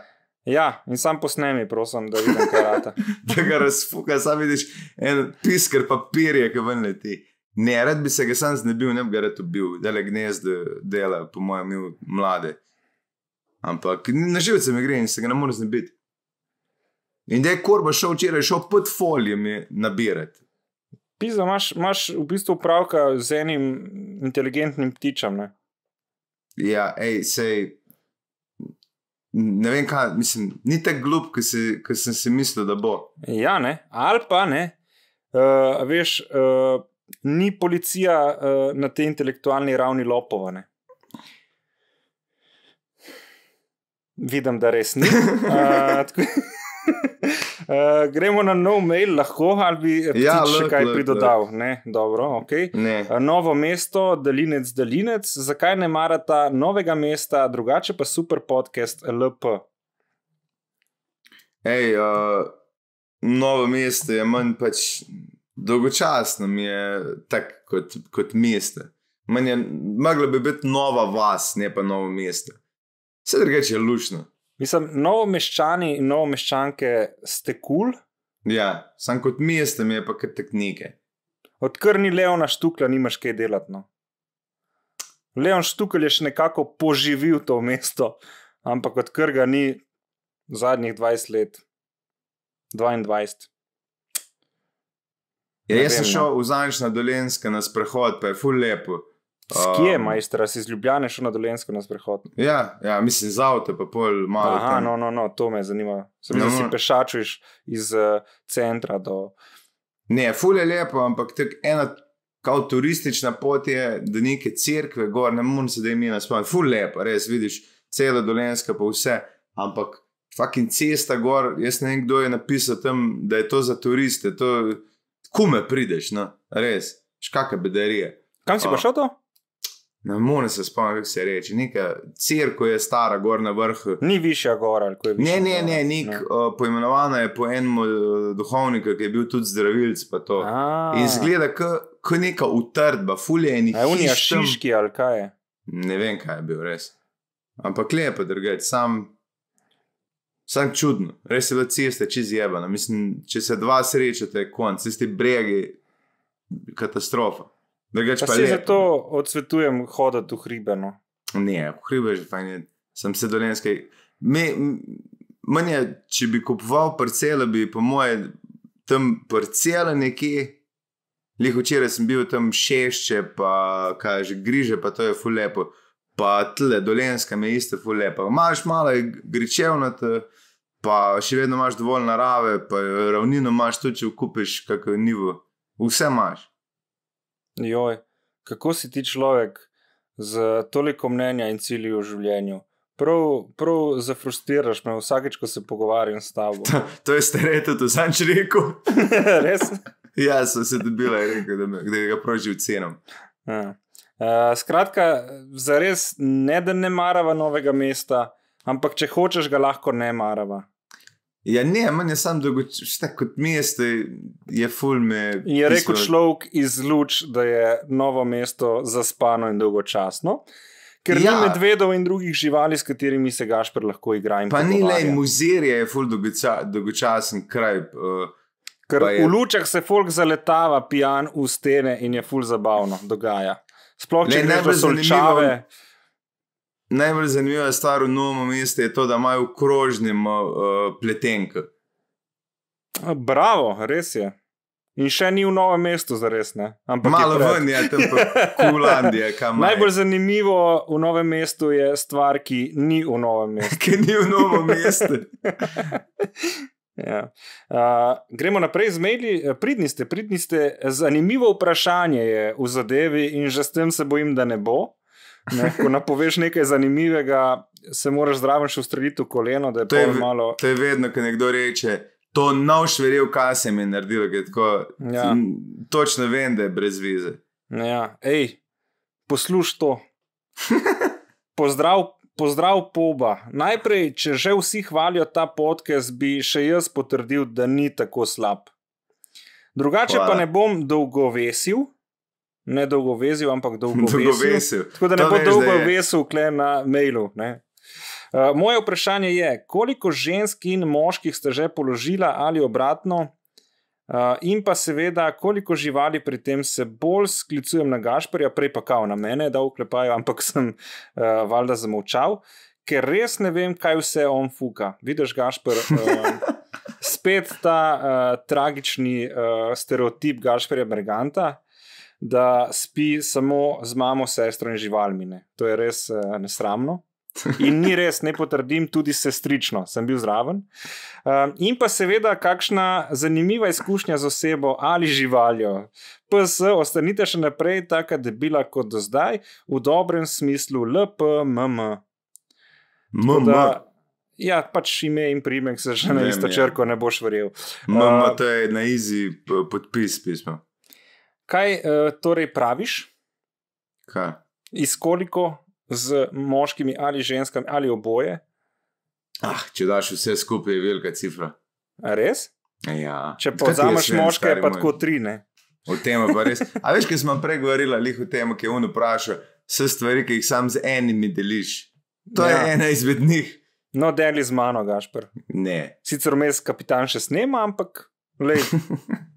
Ja, in sam posnemi, prosim, da vidim, kaj rata. (laughs) da ga razfuka, sam vidiš en pisker papirja, ki ven leti. Ne, rad bi se ga sam znebil, ne bi ga rad ubil, da le gnezdo dela, po mojem, imel mlade. Ampak na živce mi gre in se ga ne more znebiti. In da je korba šel včeraj, šel pod folijem nabirati. Pisa, imaš, imaš v bistvu pravka z enim inteligentnim ptičem. Ne? Ja, hej, sej. Ne vem, kaj, mislim, ni tako glup, kot sem si mislil, da bo. Ja, ne, ali pa ne. Uh, veš, uh, ni policija uh, na tej intelektualni ravni lopovane. Vidim, da res ni. Uh, (laughs) tako, (laughs) uh, gremo na nov mail, lahko ali bi Ja, ja, še lahko, kaj lahko, pridodal. Ne, dobro, okay. Ne. Novo mesto, daljinec, daljinec. Zakaj ne marata novega mesta, drugače pa super podcast LP? Ej, uh, novo mesto je manj pač dolgočasno, mi je tako kot, kot mesto. Manj je, mogla bi biti nova vas, ne pa novo mesto. Vse drugače je lušno. Mislim, novo meščani in novo meščanke ste kul, cool, Ja, sam kot mesto mi je pa kar tak nekaj. odkar ni Leona Štukla, nimaš kaj delati. No. Leon Štukl je še nekako poživil to mesto, ampak odkar ga ni zadnjih 20 let, 22. Ja, jaz sem no. šel v Zanjš na Dolenske na sprehod, pa je ful lepo. Um, majstra, si iz Ljubljane šel na Dolensko na sprehod. Ja, ja, mislim, za avto, pa pol malo. Aha, tam. no, no, no, to me zanima. Sem No, da si no. pešačuješ iz uh, centra do. Ne, ful je lepo, ampak tak ena kao turistična pot je do neke cerkve, gor, ne morem se da imena spomniti. Ful lepo, res vidiš, cela dolenska, pa vse. Ampak fucking cesta gor, jaz ne vem, kdo je napisal tam, da je to za turiste. To, kume prideš, no, res, škaka bedarija. Kam si pa šel to? Ne morem se spomniti, kako se reče. Neka cerkev je stara, gor na vrhu. Ni višja gora, ali ko je Ne, višja ne, gora. ne, nik, uh, poimenovana je po enem uh, duhovniku, ki je bil tudi zdravilc. pa to. A. In zgleda kot neka utrdba, fulje enih A je unija šiški ali kaj je? Ne vem, kaj je bil res. Ampak lepo, drugače, sam, sam čudno. Res je bila cesta čez jebana. Mislim, če se dva srečate, je konc, tisti bregi, katastrofa. Drugače Pa pa lepo. zato odsvetujem hoditi v hribe. No. Ne, v hribe že fajn. je. Sem se dolenski. Me, m- manj je, če bi kupoval parcele, bi po moje tam parcele nekje. Lih včeraj sem bil tam šešče, pa kaj že griže, pa to je fulepo. Pa tle, dolenska me iste fulepo. Imaš malo gričevnate, pa še vedno imaš dovolj narave, pa ravnino imaš tudi, če kupiš kakšno nivo. Vse imaš. Joj, kako si ti človek z toliko mnenja in cilji v življenju? Prav, prav zafrustriraš me vsakeč, ko se pogovarjam s tabo. (laughs) To, to je stare tudi, sem če rekel. Res? ja, sem se dobila in rekel, da, me, da ga prožil cenom. Ja. Uh, skratka, za res ne da ne marava novega mesta, ampak če hočeš, ga lahko ne marava. Ja, ne, manj je sam dolgočasno, kot mesto je fulme. Je rekel človek iz Luč, da je novo mesto zaspano in dolgočasno. Ker ja. ni medvedov in drugih živali, s katerimi se gašpr lahko igra. Pa ni le muzej, je ful dolgoča, dolgočasen kraj. Uh, Ker je... v lučah se folk zaletava, pijan v stene in je ful zabavno, dogaja. Sploh če ne greš solčave. Najbolj zanimiva stvar v novem mestu je to, da imajo krožnim uh, pletenke. Bravo, res je. In še ni v novem mestu, za res ne. Ampak Malo ven je tam, Kulandija. (laughs) Najbolj zanimivo v novem mestu je stvar, ki ni v novem mestu. (laughs) ki ni v novem mestu. (laughs) ja. uh, gremo naprej z maili. Pridni ste, pridni ste. Zanimivo vprašanje je v zadevi, in že s tem se bojim, da ne bo. Ne, ko napoveš nekaj zanimivega, se moraš zraven še ustreliti v koleno. To je, malo... to je vedno, ko nekdo reče to nov šveril, kaj se mi je naredilo. Tako, ja. Točno vem, da je brez vize. Ja, hej, poslušaj to. (laughs) Pozdrav, pozdrav, poba. Najprej, če že vsi hvalijo ta podcast, bi še jaz potrdil, da ni tako slab. Drugače Hvala. pa ne bom dolgo vesil. Ne dolgo vezil, ampak dolgo, vesil. Tako da ne bo dolgo vesil, kle na mailu. Ne? Uh, moje vprašanje je, koliko žensk in moških ste že položila ali obratno, uh, in pa seveda, koliko živali pri tem se bolj sklicujem na Gašporja, prej pa kao na mene, da uklepajo, ampak sem uh, valjda zamolčal, ker res ne vem, kaj vse on fuka. Vidiš, Gašpor, uh, (laughs) spet ta uh, tragični uh, stereotip Gašporja Berganta. Da spi samo z mamo, sestro in živalmi. Ne. To je res uh, nesramno. In ni res, ne potrdim, tudi sestrično, sem bil zraven. Um, in pa seveda, kakšna zanimiva izkušnja z osebo ali živaljo. PS, ostanite še naprej tako debila kot do zdaj, v dobrem smislu, LPMM. MM. Ja, pač ime in primek se že na isto črko ne boš verjel. MM, uh, to je na izi podpis pisma. Kaj uh, torej praviš? Kaj? Iz koliko z moškimi ali ženskami ali oboje. Ah, če daš vse skupaj, je velika cifra. A res? Ja. Če povzameš moške, pa tako tri. Ne? O tem pa res. A veš, ki smo prej govorili, lih o tem, ki je on vprašal, vse stvari, ki jih sam z enimi deliš. To ja. je ena izmed njih. No, deli z mano, Gašpr. Ne. Sicer vmes kapitan še snema, ampak lej, (laughs)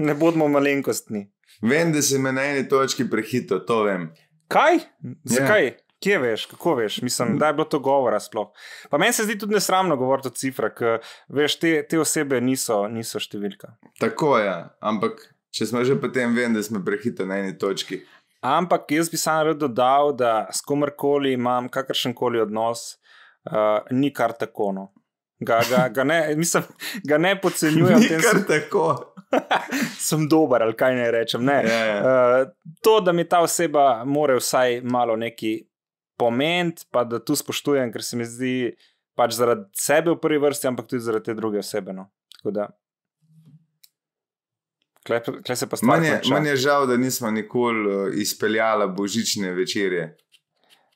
ne bodimo malenkostni. Vem, da se me na eni točki prehito, to vem. Kaj? Zakaj? Yeah. Kje veš, kako veš, mislim, da je bilo to govora sploh. Pa meni se zdi tudi nesramno govoriti o cifrah, ker veš, te, te osebe niso, niso številka. Tako je, ampak če smo že potem, vem, da smo prehitri na eni točki. Ampak jaz bi samo rad dodal, da s komerkoli imam kakršen koli odnos, uh, ni kar tako. No. Ga, ga, ga, ne, (laughs) mislim, ga ne podcenjujem. Ni kar tako. (laughs) Sem dober, ali kaj naj rečem. Ne. Ja, ja. Uh, to, da mi ta oseba more vsaj malo neki pomen, pa da tu spoštujem, ker se mi zdi pač zaradi sebe v prvi vrsti, ampak tudi zaradi te druge osebe. No. Klej se pa stvari. Meni je žal, da nismo nikoli uh, izpeljali božične večerje.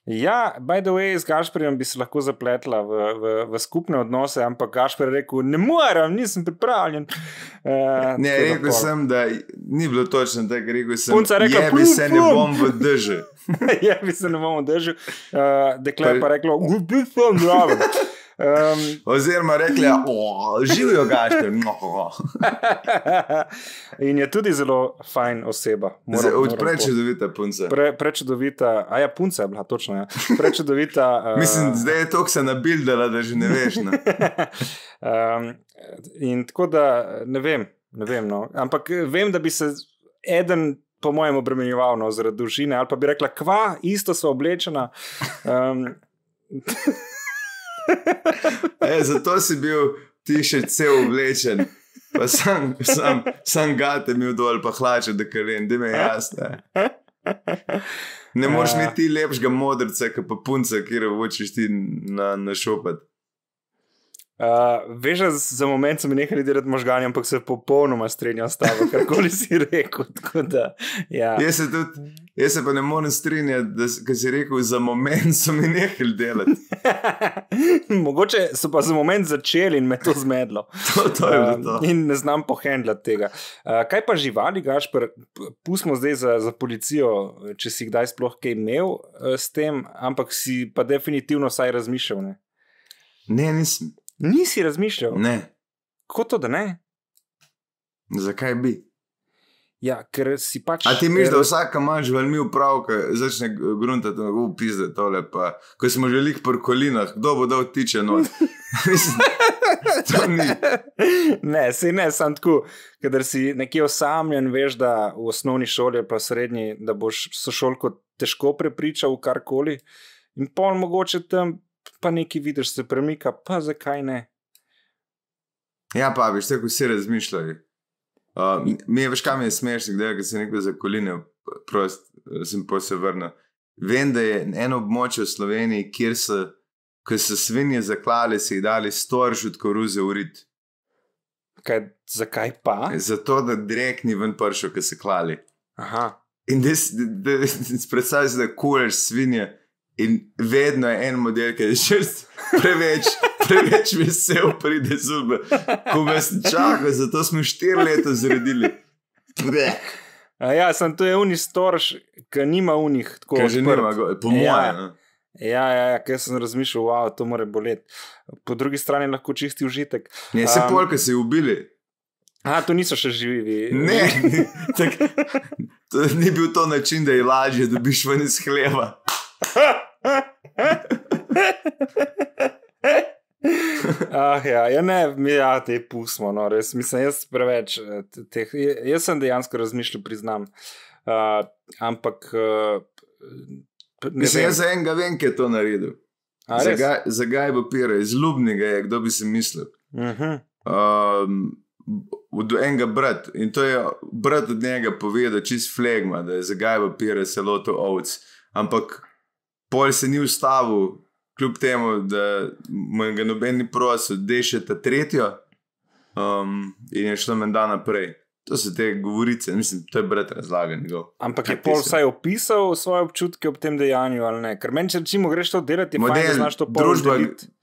Ja, by the way, z Gašporjem bi se lahko zapletla v, v, v skupne odnose, ampak Gašpor je rekel: Ne morem, nisem pripravljen. Uh, ne, rekel sem, da ni bilo točno tako, rekel sem: Punca rekla, da bi se ne bom v držal. ja, bi se ne bom v držal. Uh, dekle pa reklo: Bil sem zraven. Um, Oziroma rekli, živijo gašter. No. (laughs) in je tudi zelo fajn oseba. Prečudovita punca. Pre, prečudovita, a ja, punca je bila, točno. Ja. Prečudovita. Uh, (laughs) Mislim, zdaj je to, kar se nabildala, da že ne veš. Ne? (laughs) um, in tako da ne vem, ne vem no. ampak vem, da bi se eden. Po mojem, obremenjeval no, zaradi družine, ali pa bi rekla, kva, isto so oblečena. Um, (laughs) e, zato si bil ti še cel oblečen, pa sem, sem, sem gate imel dol, pa hlače, da karen, da me je jasno. Ne moreš imeti ti lepšega modrca, kot pa punca, ki jo hočeš ti na, na šopat. Uh, veš, za moment so mi nehali delati možganje, ampak se popolnoma strinjam s tabo, karkoli si rekel. Da, ja. jaz, se tudi, jaz se pa ne morem strinjati, da si rekel, za moment so mi nehali delati. (laughs) Mogoče so pa za moment začeli in me to zmedlo. (laughs) to, to je to. Uh, in ne znam pohendljati tega. Uh, kaj pa živali, Gašpr, pustimo zdaj za, za policijo, če si kdaj sploh kaj imel uh, s tem, ampak si pa definitivno vsaj razmišljal. Ne, ne nisem. Nisi razmišljal? Ne. Kako to, da ne? Zakaj bi? Ja, ker si pač. A ti misliš, da vsak ima živali upravka, začne gruntati, da bo pizde tole. Pa, ko smo že lik po kolinah, kdo bo dal tiče noč? (laughs) ne, se ne, sem tako, ker si nekje osamljen, veš, da v osnovni šoli, pa srednji, da boš sošolko težko prepričal v karkoli. In pol mogoče tam pa nekaj vidiš, se premika, pa zakaj ne. Ja, pa veš, tako vsi razmišljajo. Uh, mi je veš, kam je smešno, da se nekaj za koline, prost, sem pa se vrnil. Vem, da je eno območje v Sloveniji, kjer so, ko so svinje zaklali, se jih dali storž od koruze urit. Kaj, zakaj pa? Zato, da drek ni ven pršel, ko se klali. Aha. In (laughs) da si predstavljaš, da kuleš svinje. In vedno je en model, ki je še preveč, preveč vesel, pride zube. Ko vas čaka, zato smo štiri leta zredili. Ja, sem to je unih storž, ki nima unih tako zelo. Že nima, po mojem. Ja, no. ja, ja, ja ker sem razmišljal, wow, to mora boleti. Po drugi strani lahko čisti užitek. Ne, se um, polk si ubili. A, to niso še živi. Ne, tak, to ni bil to način, da je lažje, da bi šel iz hleva. (laughs) (laughs) ah, ja, ja, ne, mi ja, te pustimo, no, res mislim, jaz preveč eh, teh. Jaz sem dejansko razmišljal, priznam. Uh, ampak. Uh, mislim, jaz za enega vem, ki je to naredil. Za Gaj Bapira, iz Ljubnega je, kdo bi si mislil. Uh -huh. um, od enega brat in to je brat od njega povedal, čist flegma, da je za Gaj Bapira zelo to ovc. Ampak pol se ni ustavil, kljub temu, da mu je noben ni prosil, da še ta tretjo, um, in je šlo menda naprej. To so te govorice, mislim, to je brati razlagan. Ampak je pol vsaj opisal svoje občutke ob tem dejanju ali ne? Ker meni, če rečemo, greš to delati, Model, fajn, znaš to družba,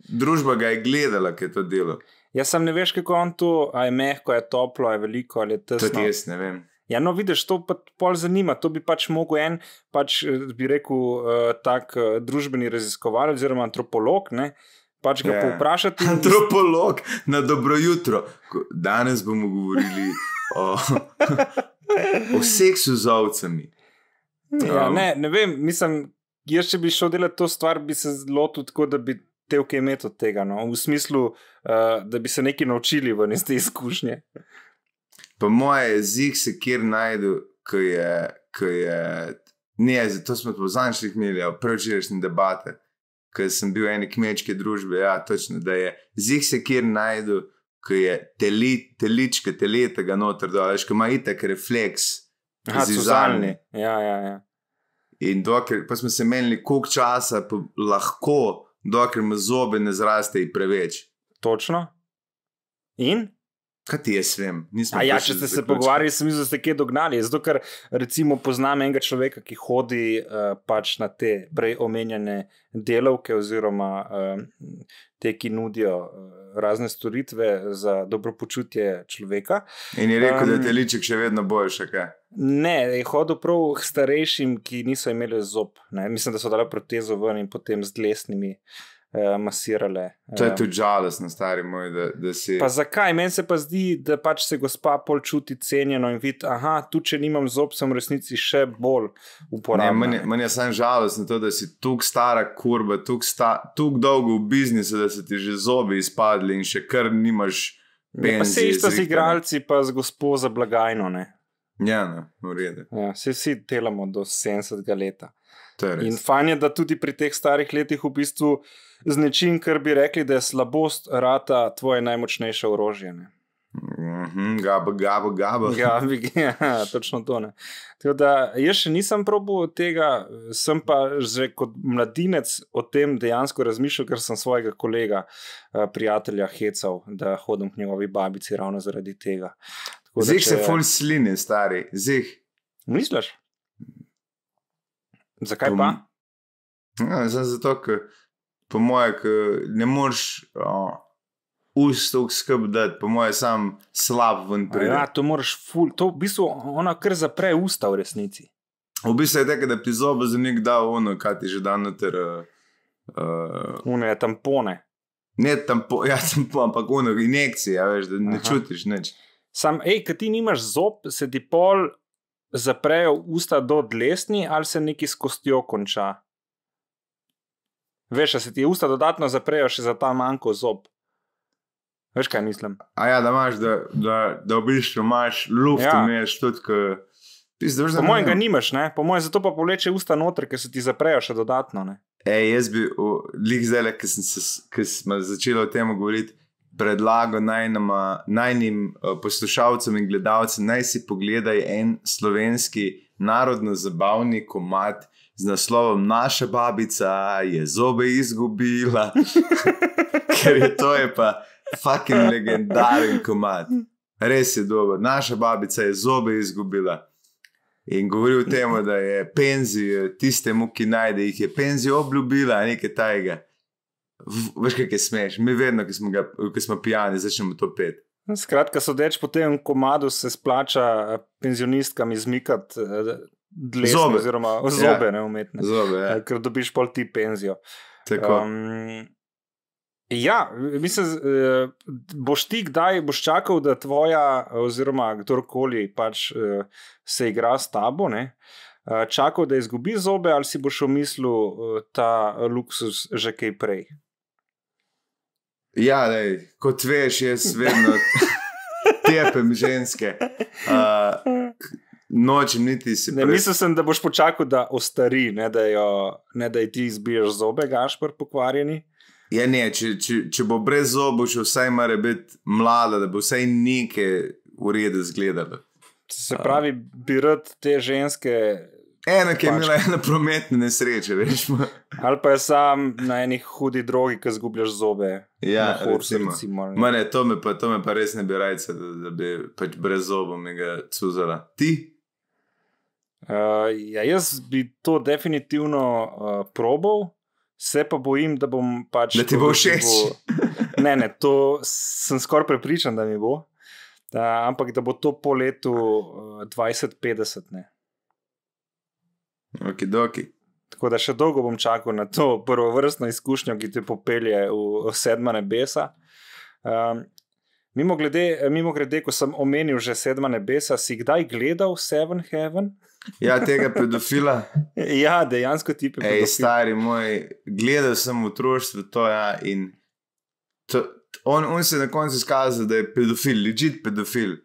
družba ga je gledala, ki je to delo. Jaz sem ne veš, kako on to, a je mehko, a je toplo, a je veliko ali je tesno. To jaz ne vem. Ja, no, vidiš, to pa pol zanima. To bi pač mogel en, pač eh, bi rekel, uh, tak uh, družbeni raziskovalec oziroma antropolog. Ne? Pač ga yeah. Ja. povprašati. (laughs) Antropolog na dobro jutro. Danes bomo govorili o, (laughs) o seksu z ovcami. Ja, um. ne, ne vem, mislim, jaz če bi šel delati to stvar, bi se lotil tako, da bi te vke imel od tega. No? V smislu, uh, da bi se nekaj naučili v niste izkušnje. Po mojem jeziku se kjer najdu, ki je. Ki je ne, zato smo to zadnjič imeli, prvočerajšnje debate, ker sem bil v eni kmečki družbi. Ja, točno, da je zik se kjer najdu, ki je teli, telička, teletega noter, da veš, ki ima itek refleks. Zizalni. Ja, ja, ja. In dokler pa smo se menili, koliko časa lahko, dokler ima zobe ne zraste in preveč. Točno. In? Kaj ti jaz vem? Ja, če ste se pogovarjali, sem mislil, da ste kje dognali. Zato, ker recimo poznam enega človeka, ki hodi uh, pač na te prej omenjene delavke, oziroma uh, te, ki nudijo uh, razne storitve za dobro počutje človeka. In je rekel, um, da je teliček še vedno boljši. Ne, je hodil prav k starejšim, ki niso imeli zob. Ne? Mislim, da so dali protezo ven in potem z lesnimi. uh, masirale. To je Um, tudi žalostno, stari moj, da, da si. Pa zakaj? Meni se pa zdi, da pač se gospa pol čuti cenjeno in vidi, aha, tu če nimam zob, sem v resnici še bolj Ne, uporaben. meni, meni je samo žalostno to, da si tukaj stara kurba, tukaj sta, dolgo v biznisu, da so ti že zobi izpadli in še kar nimaš. Ja, pa se isto z igralci, pa z gospo za blagajno. Ne? Ja, no, v redu. Ja, se vsi delamo do 70 leta. In fajn je, da tudi pri teh starih letih v bistvu z nečim, kar bi rekli, da je slabost, rata tvoje najmočnejše orožje. Ne? Mhm, Gaba, gaba, gaba. (laughs) Ja, bi- ja, točno to. Ne. Tako da jaz še nisem probil tega, sem pa že kot mladinec o tem dejansko razmišljal, ker sem svojega kolega, eh, prijatelja, hecal, da hodim k njegovi babici ravno zaradi tega. Tako da Zih se če- ful sline, stari. Zih. Misliš? Zakaj Pom- pa? Ja, zato, ker po moje, ne moreš uh, ustov skrb dati, po moje sam slab ven A pride. Ja, to moraš ful, to v bistvu ona kar zapre usta v resnici. V bistvu je tako, da ti zobe za nek da ono, kaj ti že da noter. Uh, uh, Une tampone. ne tam, po, ja, tam po, ampak ono, injekcije, ja, veš, da ne Aha. čutiš nič. Sam, hej, ki ti nimaš zob, se ti pol zaprejo usta do dlesni ali se neki s kostjo konča. Veš, a se ti usta dodatno zaprejo še za ta manjko zob. Veš, kaj mislim? A ja, da imaš, da, da, da v bistvu imaš luft, Ja. imaš tudi, veš, da Po mojem ga nimaš, ne? po mojem zato pa povleče usta noter, ker se ti zaprejo še dodatno. Ne? Ej, jaz bi, o, lik zdaj, ki sem se, ki smo začeli o tem govoriti, predlagal najnama, najnim uh, poslušalcem in gledalcem, naj si pogledaj en slovenski narodno-zabavni komat z naslovom Naša babica je zobe izgubila, (laughs) ker je to je pa fucking legendaren komat. Res je dober. Naša babica je zobe izgubila. In govori o tem, da je penzijo tistemu, ki najde jih, je penzijo obljubila, nekaj tajega. Veš, kaj je smeš, mi vedno, ki smo, ga, ki smo pijani, začnemo to pet. Skratka, sodeč po tem komadu se splača eh, penzionistkam izmikati eh, dlesni, Zobe. oziroma zobe, ja. ne umetne. Zobe, ja. Eh, Ker dobiš pol ti penzijo. Tako. Um, ja, mislim, boš ti kdaj boš čakal, da tvoja, oziroma kdorkoli pač se igra s tabo, ne? čakal, da izgubi zobe, ali si boš omislil ta luksus že kaj prej. Ja, lej, kot veš, jaz vedno (laughs) tepem ženske. Uh, nočem niti si Ne, mislil sem, da boš počakal, da ostari, ne da, jo, ne da ji ti izbiješ zobe, gašpr pokvarjeni. Ja, ne, če, če, če bo brez zobov, še vsaj mora biti mlada, da bo vsaj nekaj v redu izgledala. Se pravi, bi rad te ženske, Ena, ki je imela eno prometno nesrečo, veš. ali pa je sam na eni hudi drogi, ki zgubljaš zobe. Ja, horsu, recimo. recimo, ne. Ne, to me pa, to me pa res ne bi rajce, da, da bi pač brez zobov mi ga cuzala. Ti? Uh, ja, jaz bi to definitivno uh, probal, se pa bojim, da bom pač. Da ti bo všeč. Bo, (laughs) ne, ne, to sem skoraj prepričan, da mi bo. Da, ampak da bo to po letu uh, 2050. Ne. Ok, doki. Tako da še dolgo bom čakal na to prvovrstno izkušnjo, ki te popelje v, v sedma nebesa. Um, mimo, glede, mimo grede, ko sem omenil že sedma nebesa, si kdaj gledal Seven Heaven? Ja, tega pedofila. (laughs) Ja, dejansko ti Ej, pedofil. stari moj, gledal sem v otroštvu to, ja, in to, on, on se je na koncu izkazal, da je pedofil, legit pedofil.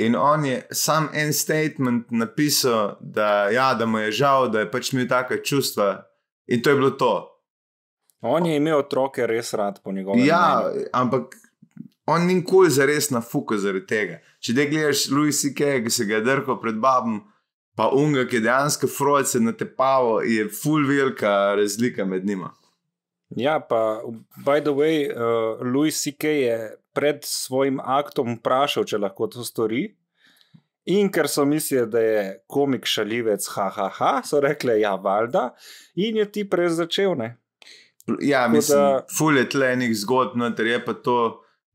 In on je sam en statement napisal, da, ja, da mu je žal, da je pač imel take čustva, in to je bilo to. On je imel otroke res rad, po njegovem. Ja, mnenju. ampak on ni nikoli zares na fuku zaradi tega. Če te gledaš Louis C.K., ki se ga je drgal pred babom, pa unga, ki je dejansko frojce na te pavo, je full velika razlika med njima. ja, pa, by the way, uh, Louis C.K. je pred svojim aktom vprašal, če lahko to stori. In ker so mislili, da je komik šalivec, haha, ha, ha, so rekli, ja, valjda, in je ti prej začel. Ne? Ja, Tako mislim, da- da... ful je tle enih zgodb, noter je pa to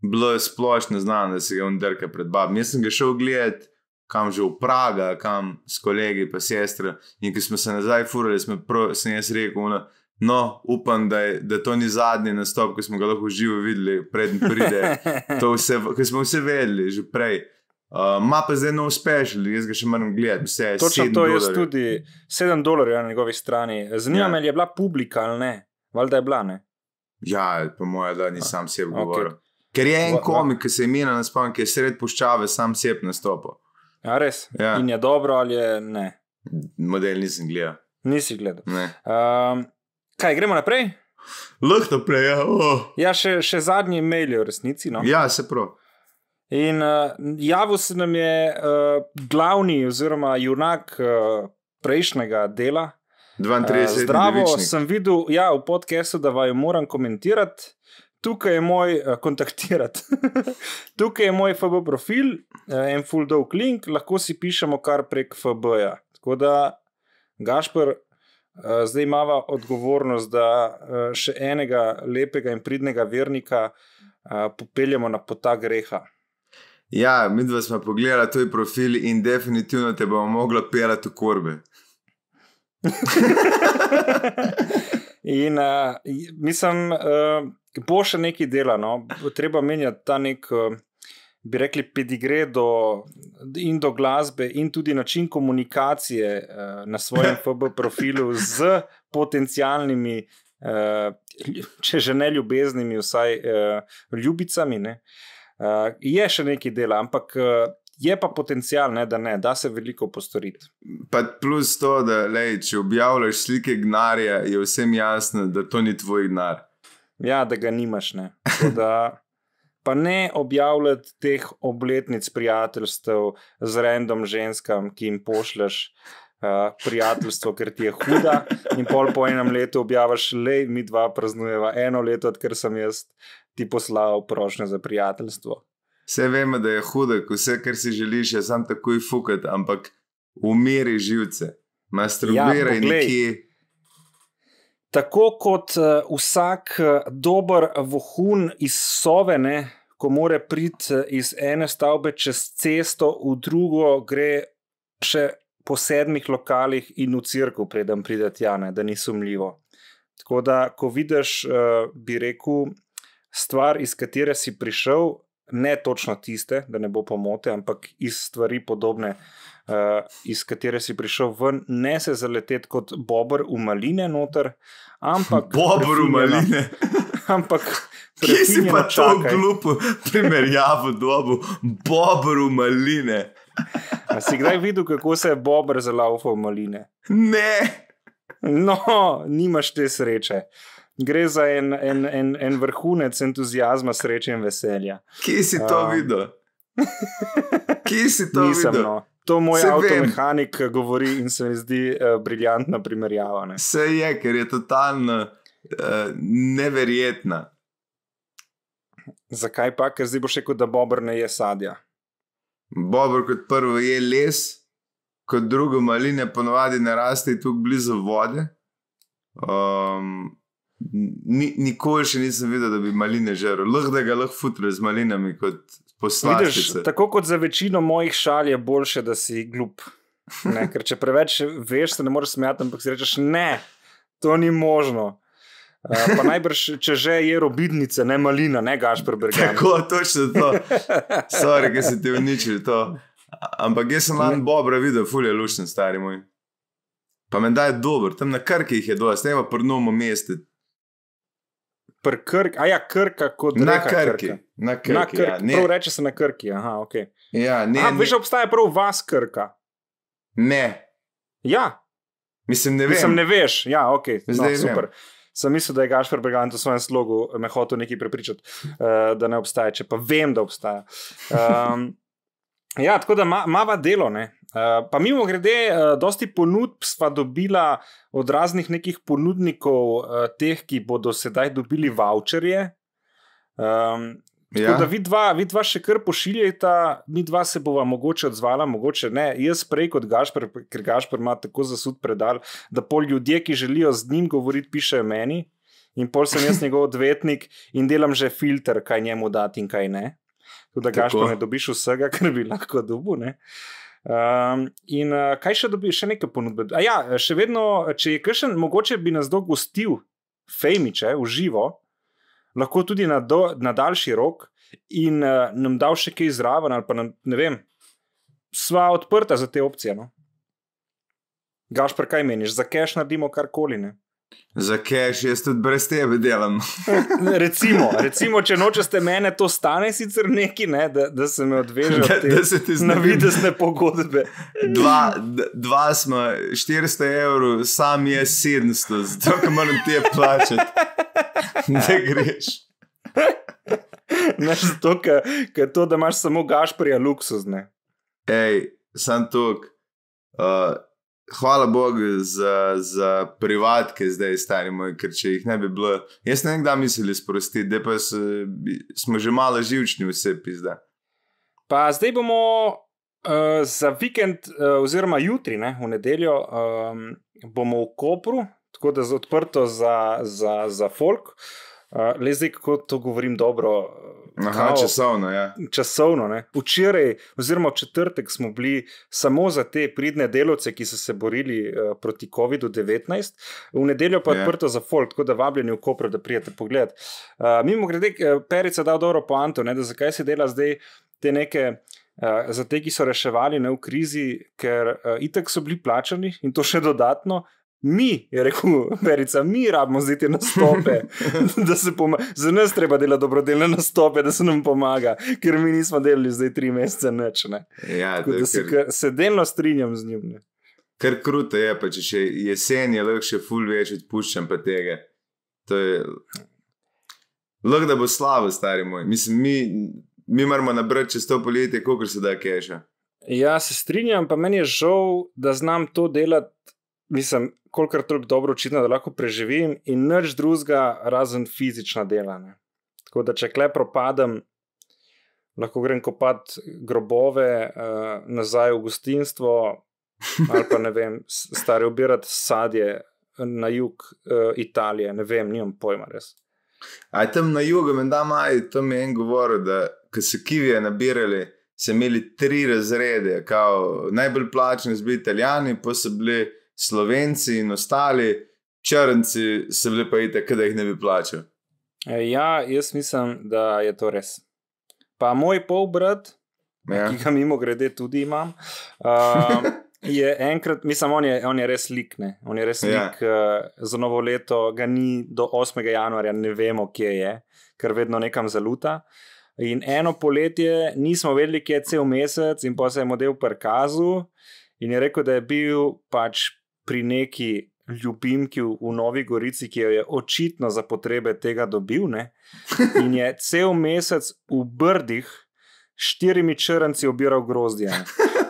bilo splošno znano, da se ga on drka pred babom. Jaz sem ga šel gledat, kam že v Praga, kam s kolegi pa sestra. In ko smo se nazaj furali, smo prav, sem jaz rekel, ono, No, upam, da, je, da to ni zadnji nastop, ki smo ga lahko živo videli, predtem pride. (laughs) To vse, ki smo vse vedeli že prej. Uh, Ma pa zdaj nov special, jaz ga še moram gledati. Vse je Točno sedem to je tudi 7 dolarjev na njegovi strani. Zanima Ja. me, je bila publika ali ne. Valjda je bila, ne? Ja, po mojem, da ni sam sebi okej. govoril. Ker je en komik, ki se imenuje na spomnim, ki je sred puščave, sam sep nastopil. Ja, res. Ja. In je dobro ali je ne. Model nisem gledal. Nisi gledal. Ne. Um, kaj, gremo naprej? Lahko prej, ja. Oh. Ja, še, še zadnji mail je v resnici. No? Ja, se prav. In uh, javil se nam je uh, glavni, oziroma junak uh, prejšnjega dela. 32 Uh, zdravo, devičnik. sem videl ja, v podkastu, da vaju moram komentirati. Tukaj je moj uh, kontaktirati. (laughs) Tukaj je moj FB profil, uh, en full dog link, lahko si pišemo kar prek FB-ja. Tako da, Gašpr, zdaj imamo odgovornost, da uh, še enega lepega in pridnega vernika uh, popeljemo na pota greha. Ja, mi dva smo pogledali tvoj profil in definitivno te bomo mogli pelati v korbe. (laughs) In uh, mislim, uh, bo še nekaj dela, no? Bo treba menjati ta nek, uh, bi rekli, pedigre do, in do glasbe, in tudi način komunikacije uh, na svojem (laughs) FB profilu z potencialnimi, uh, če že ne ljubeznimi, vsaj uh, ljubicami. Ne? Uh, je še nekaj dela, ampak. Uh, Je pa potencial, ne, da ne, da se veliko postoriti. Pa plus to, da lej, če objavljaš slike gnarja, je vsem jasno, da to ni tvoj gnar. Ja, da ga nimaš. Da, pa ne objavljati teh obletnic prijateljstev z random ženskam, ki jim pošleš uh, prijateljstvo, ker ti je huda, in pol po enem letu objaviš, le mi dva praznujeva eno leto, odkar sem jaz ti poslal prošnjo za prijateljstvo. Vse vemo, da je hudo, ko vse, kar si želiš, je sam takoj fukati, ampak umiri živce, masturbiraj ja, poglej. nekje. Tako kot uh, vsak uh, dober vohun iz Sovene, ko more priti uh, iz ene stavbe čez cesto, v drugo gre še po sedmih lokalih in v crkvu, preden pride tja, ne, da ni sumljivo. Tako da, ko vidiš, bi rekel, stvar, iz katere si prišel, ne točno tiste, da ne bo pomote, ampak iz stvari podobne. Uh, iz katere si prišel ven, ne se zaleteti kot bober v maline, noter, ampak. (laughs) Bobru prefinjeno- maline. (laughs) Ampak. (laughs) Kje si pa to čakaj. glupo primerjavo dobu? Bobru maline. A si kdaj videl, kako se je bober zalaufal v maline? Ne, No, nimaš te sreče. Gre za en, en, en, en vrhunec entuzijazma, sreče in veselja. kje si to Um, videl? Kje si to Nisem, videl? no. To moj vem. avtomehanik govori in se mi zdi uh, briljantna primerjava. Ne? Vse je, ker je totalno uh, neverjetna. Zakaj pa? Ker zdaj boš rekel, da bober ne je sadja. Bobr kot prvo je les, kot drugo maline ponovadi ne raste tako blizu vode. Um, ni, nikoli še nisem videl, da bi maline žrl. Lahko da ga lahko futre z malinami kot Vidiš, poslastice. tako kot za večino mojih šal je boljše, da si glup. Ne, ker če preveč veš, se ne moreš smejati, ampak si rečeš, ne, to ni možno. Uh, pa najbrž, če že je robidnice, ne malina, ne gašpr bergan. Tako, točno to. Sorry, ki si ti uničil to. Ampak jaz sem lani Bobra videl, fulje lušten, stari moj. Pa me da je dober, tam na krki jih je dosti, ne pa prnomo meste. Krk, a ja, krka kot Na krki. Krka. Na krki. Na krki, ja, ne, prav reče se na krki. Aha, okay. ja, ne, Aha, ne, veš, obstaja prav vas krka. ne. Ja, Mislim, ne vem. Mislim, ne veš. Ja, no, Zdaj vem. super. Sem mislil, da je Gašpor Bergant v svojem slogu me hotel nekaj prepričati, uh, da ne obstaja, če pa vem, da obstaja. Um, ja, tako da ima ma, delo. Ne? Uh, pa mimo grede, uh, dosti ponudb sva dobila od raznih nekih ponudnikov, uh, teh, ki bodo sedaj dobili voucherje. Um, Ja. Tako da vidva, vidva še kar pošiljata, mi dva se bova mogoče odzvala, mogoče ne. Jaz prej kot Gašpr, ker Gašpr ima tako zasud predal, da pol ljudje, ki želijo z njim govoriti, pišejo meni. In pol sem jaz njegov odvetnik in delam že filter, kaj njemu dati in kaj ne. Tako da. Gašpr ne dobiš vsega, (laughs) kar bi lahko dobil. ne. Um, in uh, kaj še dobiš, še nekaj ponudbe? A ja, še vedno, če je kakšen, mogoče bi nas dogostil, fejmiče, v živo, lahko tudi na, do, na daljši rok in uh, nam dal še kaj zraven, ali pa nam, ne vem, sva odprta za te opcije. No? Gašpr, kaj meniš, za cache naredimo karkoli? Ne? Za cache jaz tudi brez tebe delam. (laughs) recimo, recimo, če nočete mene, to stane sicer neki, ne, da, da se me odveže Da- da se ti na znebim. videzne pogodbe. Dva, dva smo 400 evrov, sam je 700, zato moram te plačati. (laughs) Ne greš. Ne, zato, ker to, da imaš samo gašprija, luksuzne. Ej, sam tuk. Uh, hvala Bogu za, za privatke zdaj, stari moj, ker če jih ne bi bilo. Jaz ne vem, kdaj mislili sprostiti, da pa bi- smo že malo živčni vse pizda. Pa zdaj bomo uh, za vikend, uh, oziroma jutri, ne, v nedeljo, um, bomo v Kopru, tako da je odprto za, za, za folk. Uh, le zdaj, kako to govorim dobro. uh, Aha, kao- časovno, ja. časovno. Ne. Včeraj, oziroma v četrtek, smo bili samo za te pridne delavce, ki so se borili uh, proti COVID-19, v nedeljo pa je Ja. odprto za folk, tako da vabljeni v Koper, da prijete pogled. Uh, mimo grede, Perica je dal dobro poanto, ne, da zakaj se dela zdaj te neke. Uh, za te, ki so reševali ne, v krizi, ker uh, itek so bili plačani in to še dodatno. Mi, je rekel Perica, mi rabimo zdaj te nastope, (laughs) da se pomaga. Za nas treba delati dobrodelne nastope, da se nam pomaga, ker mi nismo delali zdaj tri mesece. Ne. ja Tako da je se, kar- se delno strinjam z njim. Ne. kar kruto je, pa če še jesen je lahko še ful več odpuščam pa tega. To je. Lahko da bo slabo, stari moj. Mislim, mi, mi moramo nabrati čez to poletje, koliko se da keša. Ja, se strinjam, pa meni je žal, da znam to delati, mislim, kolikor toliko dobro očitno, da lahko preživim in nič drugega, razen fizična dela. Ne. Tako da, če kle propadem, lahko grem kopat grobove uh, nazaj v gostinstvo, ali pa ne vem, stare obirati sadje na jug uh, Italije, ne vem, nimam pojma res. A tam na jugu, menda maj, tam je en govoril, da ko so kivije nabirali, so imeli tri razrede. Kao, najbolj plačni so bili italijani, pa so bili slovenci in ostali, črnci bili pa itek, da jih ne bi plačal. E, ja, jaz mislim, da je to res. Pa moj polbrat, Ja. ki ga mimo grede tudi imam. Uh, (laughs) je enkrat, mislim, on je, on je res lik, ne? on je res Ja. lik uh, za novo leto, ga ni do 8. januarja, ne vemo, kje je, ker vedno nekam zaluta. In eno poletje nismo vedeli, kje je cel mesec, in pa se je model prikazal in je rekel, da je bil pač pri neki ljubimki v, Novi Gorici, ki jo je očitno za potrebe tega dobil. Ne? In je (laughs) cel mesec v Brdih štirimi črnci obiral grozdje.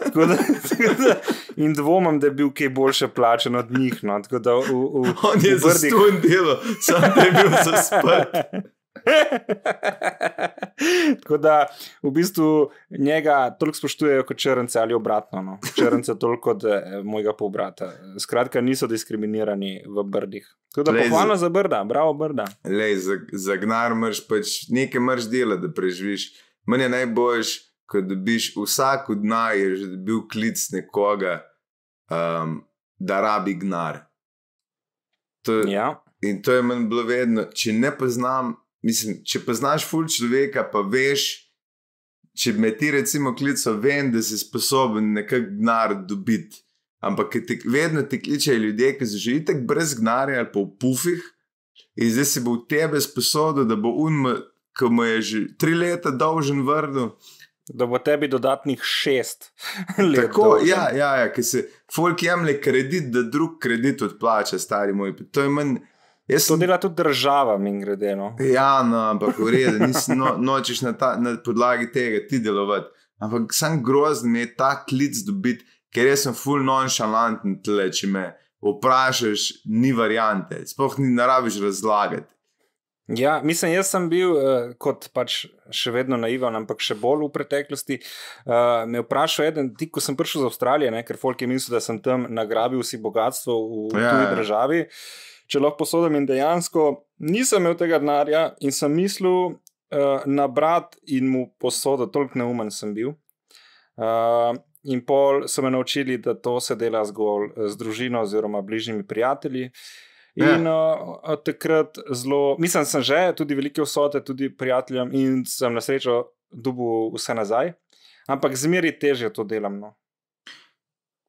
Tako da, tako da, in dvomim, da je bil kaj boljše plačen od njih. No. Tako da v, v, On je v za ston delo, sam je bil za spet. (laughs) (laughs) Tako da v bistvu njega toliko spoštujejo kot črnce ali obratno. No. Črnce toliko kot eh, mojega pobrata. Skratka, niso diskriminirani v brdih. Tako da pohvalno za brda, bravo brda. Lej, za, za gnar moraš pač nekaj moraš delati, da preživiš. Meni je najboljš, ko dobiš vsak od naj, je že bil klic nekoga, um, da rabi gnar. To, Ja. In to je meni bilo vedno, če ne poznam, mislim, če poznaš ful človeka, pa veš, če me ti recimo klico, vem, da si sposoben nekak gnar dobiti. Ampak te, vedno ti kličejo ljudje, ki so že itek brez gnarja ali pa v pufih, in zdaj si bo v tebe sposoben, da bo un, ki mu je že tri leta dolžen vrnil. Da bo tebi dodatnih šest (laughs) let. Tako, dolžen. ja, ja, ja, ker se folk jemlje kredit, da drug kredit odplača, stari moj. To je manj. Jaz To sem dela tudi država, mi grede. No. Ja, no, ampak v redu, nisi no, (laughs) nočeš na, ta, na podlagi tega ti delovati. Ampak sam grozen mi je ta klic dobiti, ker jaz sem full nonchalanten tle, če me vprašaš, ni variante, sploh ni naraviš razlagati. Ja, mislim, jaz sem bil uh, kot pač še vedno naivan, ampak še bolj v preteklosti. Uh, me je vprašal eden, ti, ko sem prišel iz Avstralije, ne, ker folk je mislil, da sem tam nagrabil si bogatstvo v, v Ja, tuji ja. državi. Če lahko posodim, in dejansko nisem imel tega denarja in sem mislil uh, nabrati in mu posoditi, toliko neumen sem bil. Uh, in pol so me naučili, da to se dela zgolj eh, z družino oziroma bližnjimi prijatelji. In ja. uh, takrat zelo, mislim, sem že tudi velike vsote, tudi prijateljem, in sem na srečo dubu vse nazaj, ampak zmeri težje to delam. No.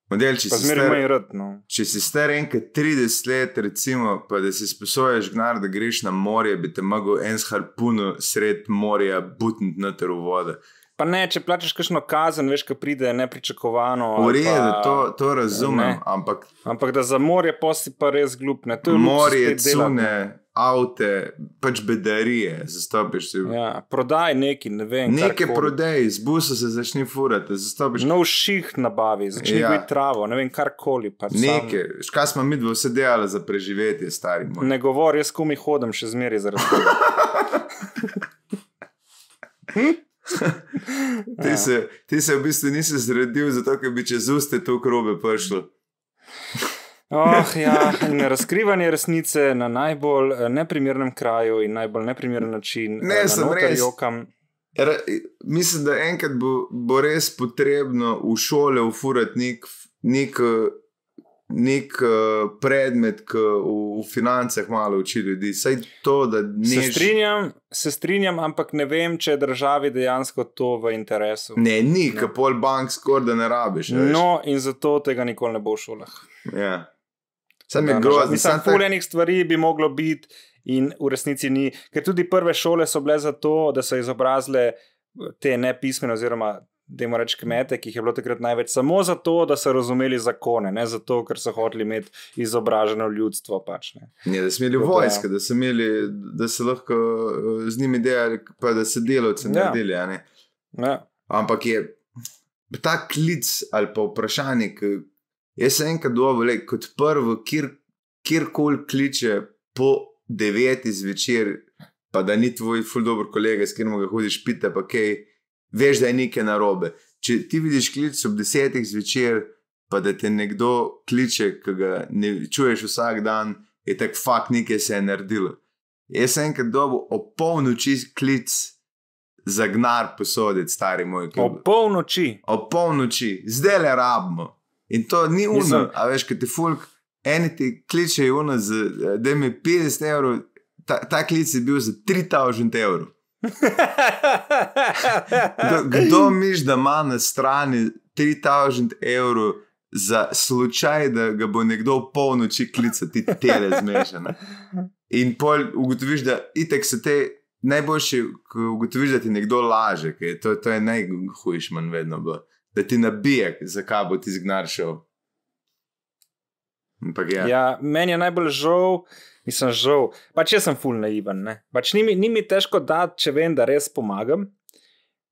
Model, če, si star, rad, no. če si star enkrat 30 let, recimo, pa da si sposoješ gnar, da greš na morje, bi te mogel en s harpunom sred morja butniti na teru vode. Pa ne, če plačeš kakšno kazen, veš, kaj pride nepričakovano. V redu, to, to razumem. Ne. Ampak, ampak da za morje posti pa res glupne. Morje, cune, avte, pač bedarije, zastopiš si. Ja, prodaj neki, ne vem. Nekaj prodaj, z busa se začne furati, zastopiš. No, ših nabavi, začne ja. biti travo, ne vem, karkoli. Pač nekaj, sam... kaj smo mi dva vse delali za preživetje, stari moj. Ne govori, jaz komi hodim še zmeri zaradi tega. (laughs) hm? ti, ja. se, ti se v bistvu nisi zredil, zato ker bi čez uste to krobe prišlo. Oh, ja, razkrivanje resnice na najbolj eh, neprimernem kraju in najbolj neprimeren način. Ne, eh, sem res. Ra, mislim, da enkrat bo, bo res potrebno v šole ufurati nek, nek nek predmet, ki v, v financah malo uči ljudi. To, se, strinjam, se strinjam, ampak ne vem, če je državi dejansko to v interesu. Ne, ni, no. pol bank skoraj da ne rabiš. Veš. No, in zato tega nikoli ne bo v šolah. Ja. Sam je grozno. Mislim, da fuljenih stvari bi moglo biti. In v resnici ni, ker tudi prve šole so bile za to, da so izobrazile te nepismene, oziroma da jim reč kmete, ki jih je bilo takrat največ, samo zato, da so razumeli zakone, ne zato, ker so hoteli imeti izobraženo ljudstvo. Pač, ne. Ne, da so imeli vojske, da so imeli, da se lahko eh, z njimi delali, pa da so delovci ja. naredili. Ja. Ampak je ta klic ali pa vprašanje, ki je se enkrat dovolj, kot prvo, kjer, kjerkoli kliče po devetih zvečer, pa da ni tvoj ful dobro kolega, s katerim ga hodiš pite, pa kaj. Veš, da je nekaj narobe. Če ti vidiš klic ob desetih zvečer, pa da te nekdo kliče, ki ga ne čuješ vsak dan, je tako fakt nekaj se je naredilo. Jaz sem enkrat dobil o polnoči klic za gnar posoditi, stari moj klub. O polnoči. O polnoči, zdaj le rabimo. In to ni uno, a veš, kaj ti fulk, eni ti kličejo uno, da mi 50 evrov, ta, ta klic je bil za 3000 evrov. kdo, kdo miš, da ima na strani 3000 evrov za slučaj, da ga bo nekdo polnoči klical, ti tele zmešane. In pol ugotoviš, da itek se te najboljši, ko ugotoviš, da ti nekdo laže, ker to, to je najhujši manj vedno bilo, da ti nabije, zakaj bo ti zgnaršal. Ja. ja, meni je najbolj žal. Mislim, žal. Pač jaz sem full naiven. Pač ni, ni mi težko dati, če vem, da res pomagam.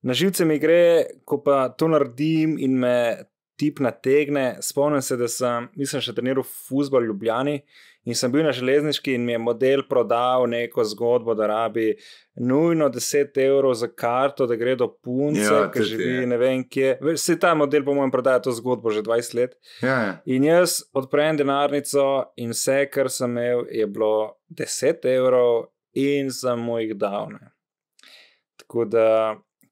Na živce mi gre, ko pa to naredim in me tip nategne. Spomnim se, da sem, mislim, še treniral v Fusbol Ljubljani in sem bil na železniški in mi je model prodal neko zgodbo, da rabi nujno 10 evrov za karto, da gre do punce, ja, ki živi ne vem kje. Vse ta model, po mojem, prodaja to zgodbo že 20 let. Ja, ja. In jaz odprem denarnico in vse, kar sem imel, je bilo 10 evrov in sem mu jih dal. Ne. Tako da.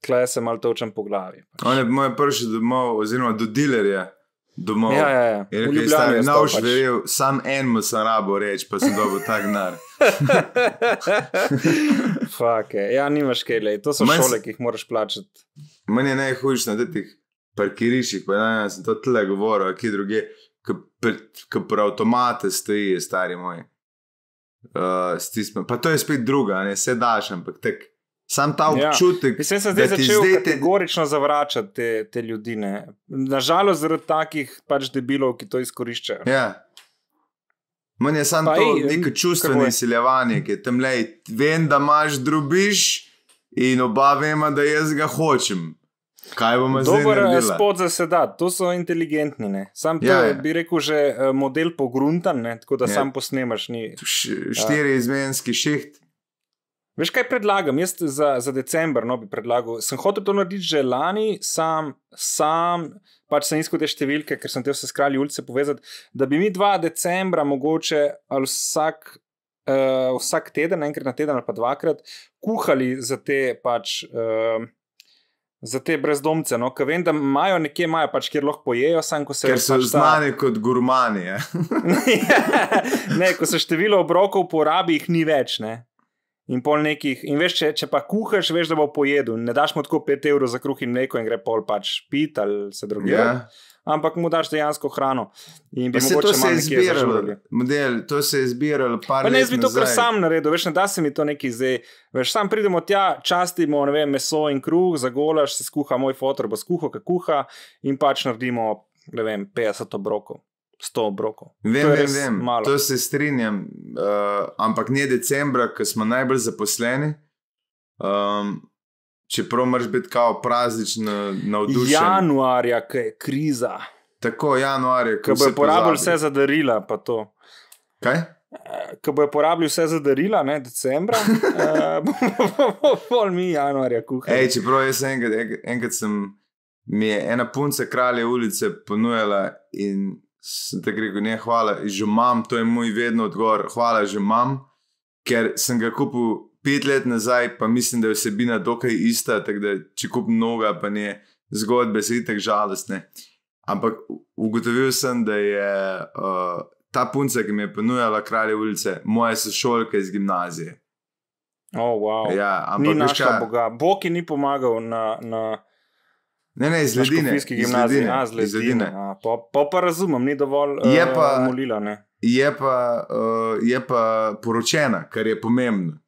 Klej se malo točem po glavi. Pač. On je moj prvi domov, oziroma do dilerja domov. Ja, ja, ja. Je rekel, da je nauč pač. verjel, sam en mu sem rabo reči, pa sem dobil tak nar. (laughs) Fak, ja, nimaš kaj, lej. to so Manj šole, ki jih moraš plačati. Meni je najhujše na teh parkiriščih, pa ne, sem to tle govoril, ki druge, ki pri avtomate stoji, stari moj. Uh, pa to je spet druga, ne, se daš, ampak tek. Sam ta ja. občutek, ja. da se zdaj začne kategorično zavračati te, te ljudi. Ne. Nažalost, zaradi takih pač debilov, ki to izkoriščajo. Ja. Meni je samo to ej, neko čustveno izsiljevanje, ki je tam le, vem, da imaš drubiš in oba vemo, da jaz ga hočem. Kaj bomo zdaj naredili? Dober spod za sedaj, to so inteligentni. Ne. Sam to ja, ja. bi rekel že uh, model pogruntan, ne, tako da ja. sam posnemaš. Ni, štiri izmenski šiht. Veš, kaj predlagam? Jaz za, za decembr no, bi predlagal. Sem hotel to narediti že lani, sam, sam pač sem iskal te številke, ker sem te vse skrali ulice povezati, da bi mi dva decembra mogoče ali vsak. Uh, vsak teden, enkrat na teden ali pa dvakrat, kuhali za te pač, uh, Za te brezdomce, no, ki vem, da imajo nekje, imajo pač, kjer lahko pojejo, sam ko se. Ker so pač ta- znani kot gurmani. Ja. (laughs) ne, ko se število obrokov porabi, jih ni več. Ne? In pol nekih. In veš, če, če pa kuhaš, veš, da bo pojedel. Ne daš mu tako 5 evrov za kruh in mleko in gre pol pač pit ali se drugje. Ja. Ampak mu daš dejansko hrano. In bi Pa se to se je zbiralo, model, to se je zbiralo par Pa ne, let jaz bi to kar sam naredil, veš, ne da se mi to neki zdaj. Veš, sam pridemo tja, častimo ne vem, meso in kruh, zagolaš, se skuha moj fotor, bo skuha, kaj kuha in pač naredimo, ne vem, 50 obrokov, 100 obrokov. Vem, To vem, vem. malo. To se strinjam, uh, ampak ne decembra, ko smo najbolj zaposleni. Um, čeprav moraš biti kao prazničen, navdušen. Januarja, ki je kriza, Tako januarja, ki bojo porabili vse za darila, pa to. Kaj? Ki bojo porabili vse za darila, ne decembra, eh, (laughs) bomo pol mi januarja kuhali. Ej, čeprav jaz enkrat, enkrat sem, mi je ena punca kralje ulice ponujala in sem tako rekel, ne, hvala, že imam, to je moj vedno odgovor, hvala, že imam, ker sem ga kupil pet let nazaj, pa mislim, da je vsebina dokaj ista, tako da če kupim mnoga, pa ne, zgodbe so itak žalostne. Ampak ugotovil sem, da je uh, ta punca, ki mi je ponujala kralje ulice, moja sošolka iz gimnazije. Oh, wow. Ja, Ni ampak veš našla kaj? Boga. Bog ji ni pomagal na, na, Ne, ne, iz ledine. iz ledine, A, z iz ledine. ledine. A, pa, pa, pa razumem, ni dovolj Je uh, pa- molila. Ne? je pa, uh, je pa poročena, kar je pomembno.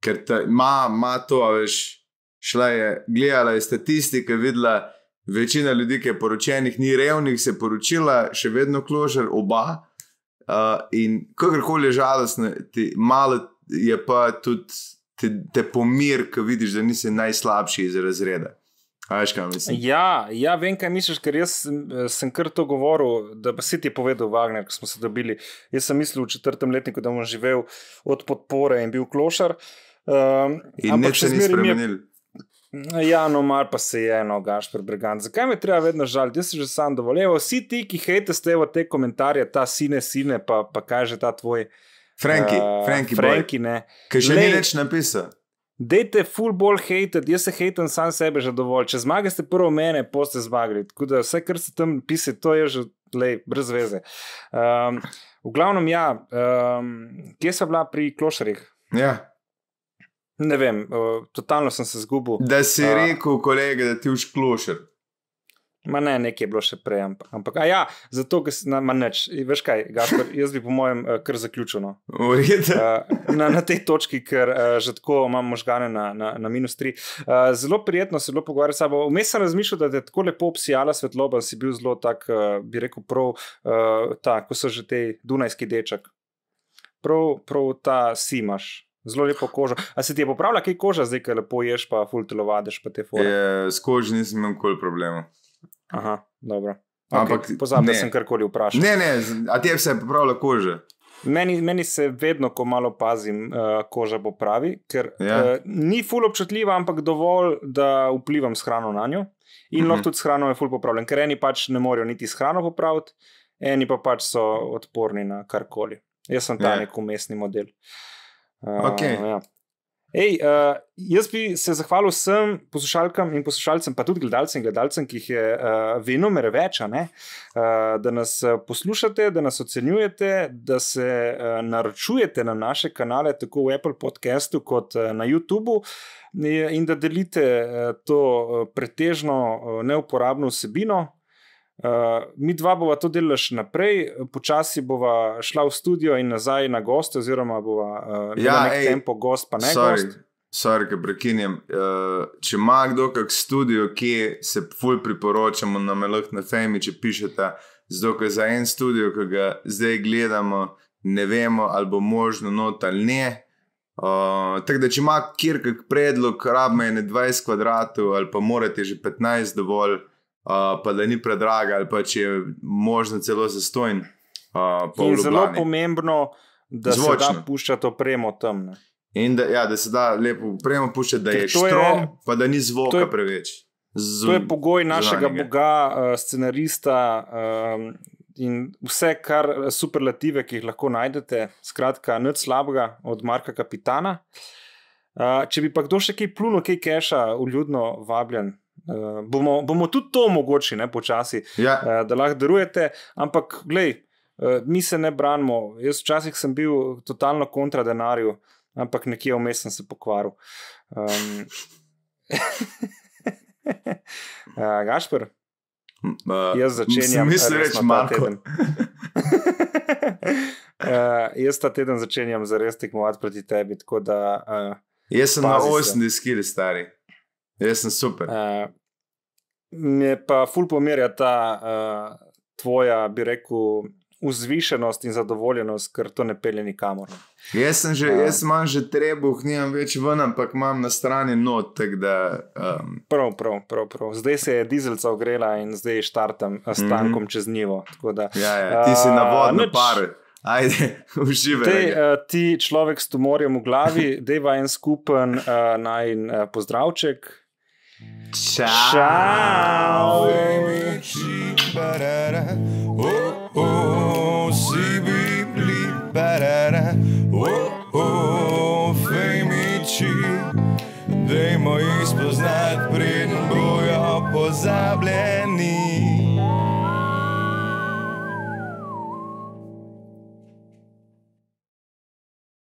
Ker ima to, a veš, šla je, gledala je statistike, videla, večina ljudi, ki je poročenih, ni revnih, se je poročila, še vedno kložer, oba. Uh, in kakorkoli je žalostno, ti, malo je pa tudi te, te pomir, ko vidiš, da nisi najslabši iz razreda. A veš, kaj mislim? Ja, ja, vem, kaj misliš, ker jaz sem, sem kar to govoril, da pa si ti povedal Wagner, ko smo se dobili. Jaz sem mislil v četrtem letniku, da bom živel od podpore in bil klošar. Um, In nič se ni spremenil. Ja, no, mar pa se je, no, Gašpor Brigant. Zakaj me treba vedno žaliti? Jaz sem že sam dovolj. Evo, vsi ti, ki hejteste v te komentarje, ta sine, sine, pa, pa kaže ta tvoj. Franki, eh, Franki, Franki, ne. ki še ni več napisal. Dejte full ball hated, jaz se hejtam sam sebe že dovolj. Če zmage ste prvo mene, poste zmagali. Tako da vse, kar se tam piše, to je že lej, brez veze. Um, v glavnem, ja, um, kje sem bila pri klošarjih? Ja. Ne vem, uh, totalno sem se zgubil. Da si A. rekel, kolega, da ti všklošer. Ma ne, nekaj je bilo še prej, ampak, ampak a ja, zato, ker na nič. Veš kaj, Gašpor, (laughs) jaz bi po mojem uh, kar zaključil. No. Uh, na, na tej točki, ker uh, že tako imam možgane na, na, na minus tri. Zelo prijetno se je bilo pogovarjati s sabo. Vmes sem razmišljal, da te tako lepo obsijala svetloba, si bil zelo tak, bi rekel, prav, ta, ko so že te Dunajski deček. Prav, prav ta si imaš. Zelo lepo kožo. A se ti je popravila, kaj koža zdaj, ki lepo ješ, pa ful telovadeš, pa te? Je, s kožo nisem imel nikoli problema. Aha, dobro. Ampak Okay, Pozabim, da sem karkoli vprašal. Ne, ne, a se je popravila koža. Meni, meni se vedno, ko malo pazim, uh, koža popravi, ker Ja. ja. uh, ni ful občutljiva, ampak dovolj, da vplivam s hrano na njo. In Mhm. lahko tudi s hrano je ful popravljen, ker eni pač ne morejo niti s hrano popraviti, eni pa pač so odporni na karkoli. Jaz sem ta Ja. nek umestni model. Uh, Okej. ja. Ej, uh, jaz bi se zahvalil vsem poslušalkam in poslušalcem, pa tudi gledalcem in gledalcem, ki jih je uh, venomer več, uh, da nas poslušate, da nas ocenjujete, da se uh, naročujete na naše kanale, tako v Apple podcastu kot uh, na YouTubu, eh, in da delite uh, to uh, pretežno uh, neuporabno vsebino. Uh, mi dva bova to delala še naprej, počasi bova šla v studio in nazaj na goste, oziroma bova uh, Ja, nek ej, tempo gost, pa ne Sorry, gost. sorry, ker prekinjam. Uh, če ima kdo kak studio, ki se ful priporočamo na Melah na Femi, če pišete, zato ker za en studio, ki ga zdaj gledamo, ne vemo, ali bo možno not ali ne. Uh, tako da, če ima kjer kak predlog, ne 20 kvadratov ali pa morate že 15 dovolj, uh, pa da ni predraga ali pa če je možno celo zastojn. Uh, zelo pomembno, da se Zvočno. da puščati opremo tam. Ne. In da, ja, da se da lepo upremo puščati, da Ker je to je- štrom, pa da ni zvoka je- preveč. Z, To je pogoj našega zunanjega. boga, uh, scenarista um, in vse, kar superlative, ki jih lahko najdete. Skratka, nič slabega od Marka Kapitana. Uh, če bi pa kdo še kaj plunil, kaj keša, uljudno vabljen Uh, bomo, bomo tudi to omogočili, ne počasi, Ja, uh, da lahko darujete, ampak glej, uh, mi se ne branimo. Jaz včasih sem bil totalno kontra denarju, ampak nekje vmes sem se pokvaril. Um, uh, (laughs) Gašpr, uh, jaz začenjam. Mislim, ta Marko. teden. Uh, (laughs) jaz ta teden začenjam zares tekmovati proti tebi. Da uh, Jaz sem na se. 80 skili stari. Jaz sem super. uh, me pa ful pomerja ta uh, tvoja, bi rekel, vzvišenost in zadovoljenost, ker to ne pelje nikamor. Jaz sem že, Ja. jaz imam že trebuh, nimam več ven, ampak imam na strani not, da. Um, Prav, prav, prav, prav. Zdaj se je dizelca ogrela in zdaj štartam s tankom čez njivo. Da, ja, ja, ti si na vodno nič. par. Ajde, (laughs) uživaj. Tej, uh, ti človek s tumorjem v glavi, (laughs) deva en skupen uh, naj uh, pozdravček. Čau. Čau. Oh, oh, barara. Oh, oh. Dajmo jih spoznati, preden bojo pozabljeni.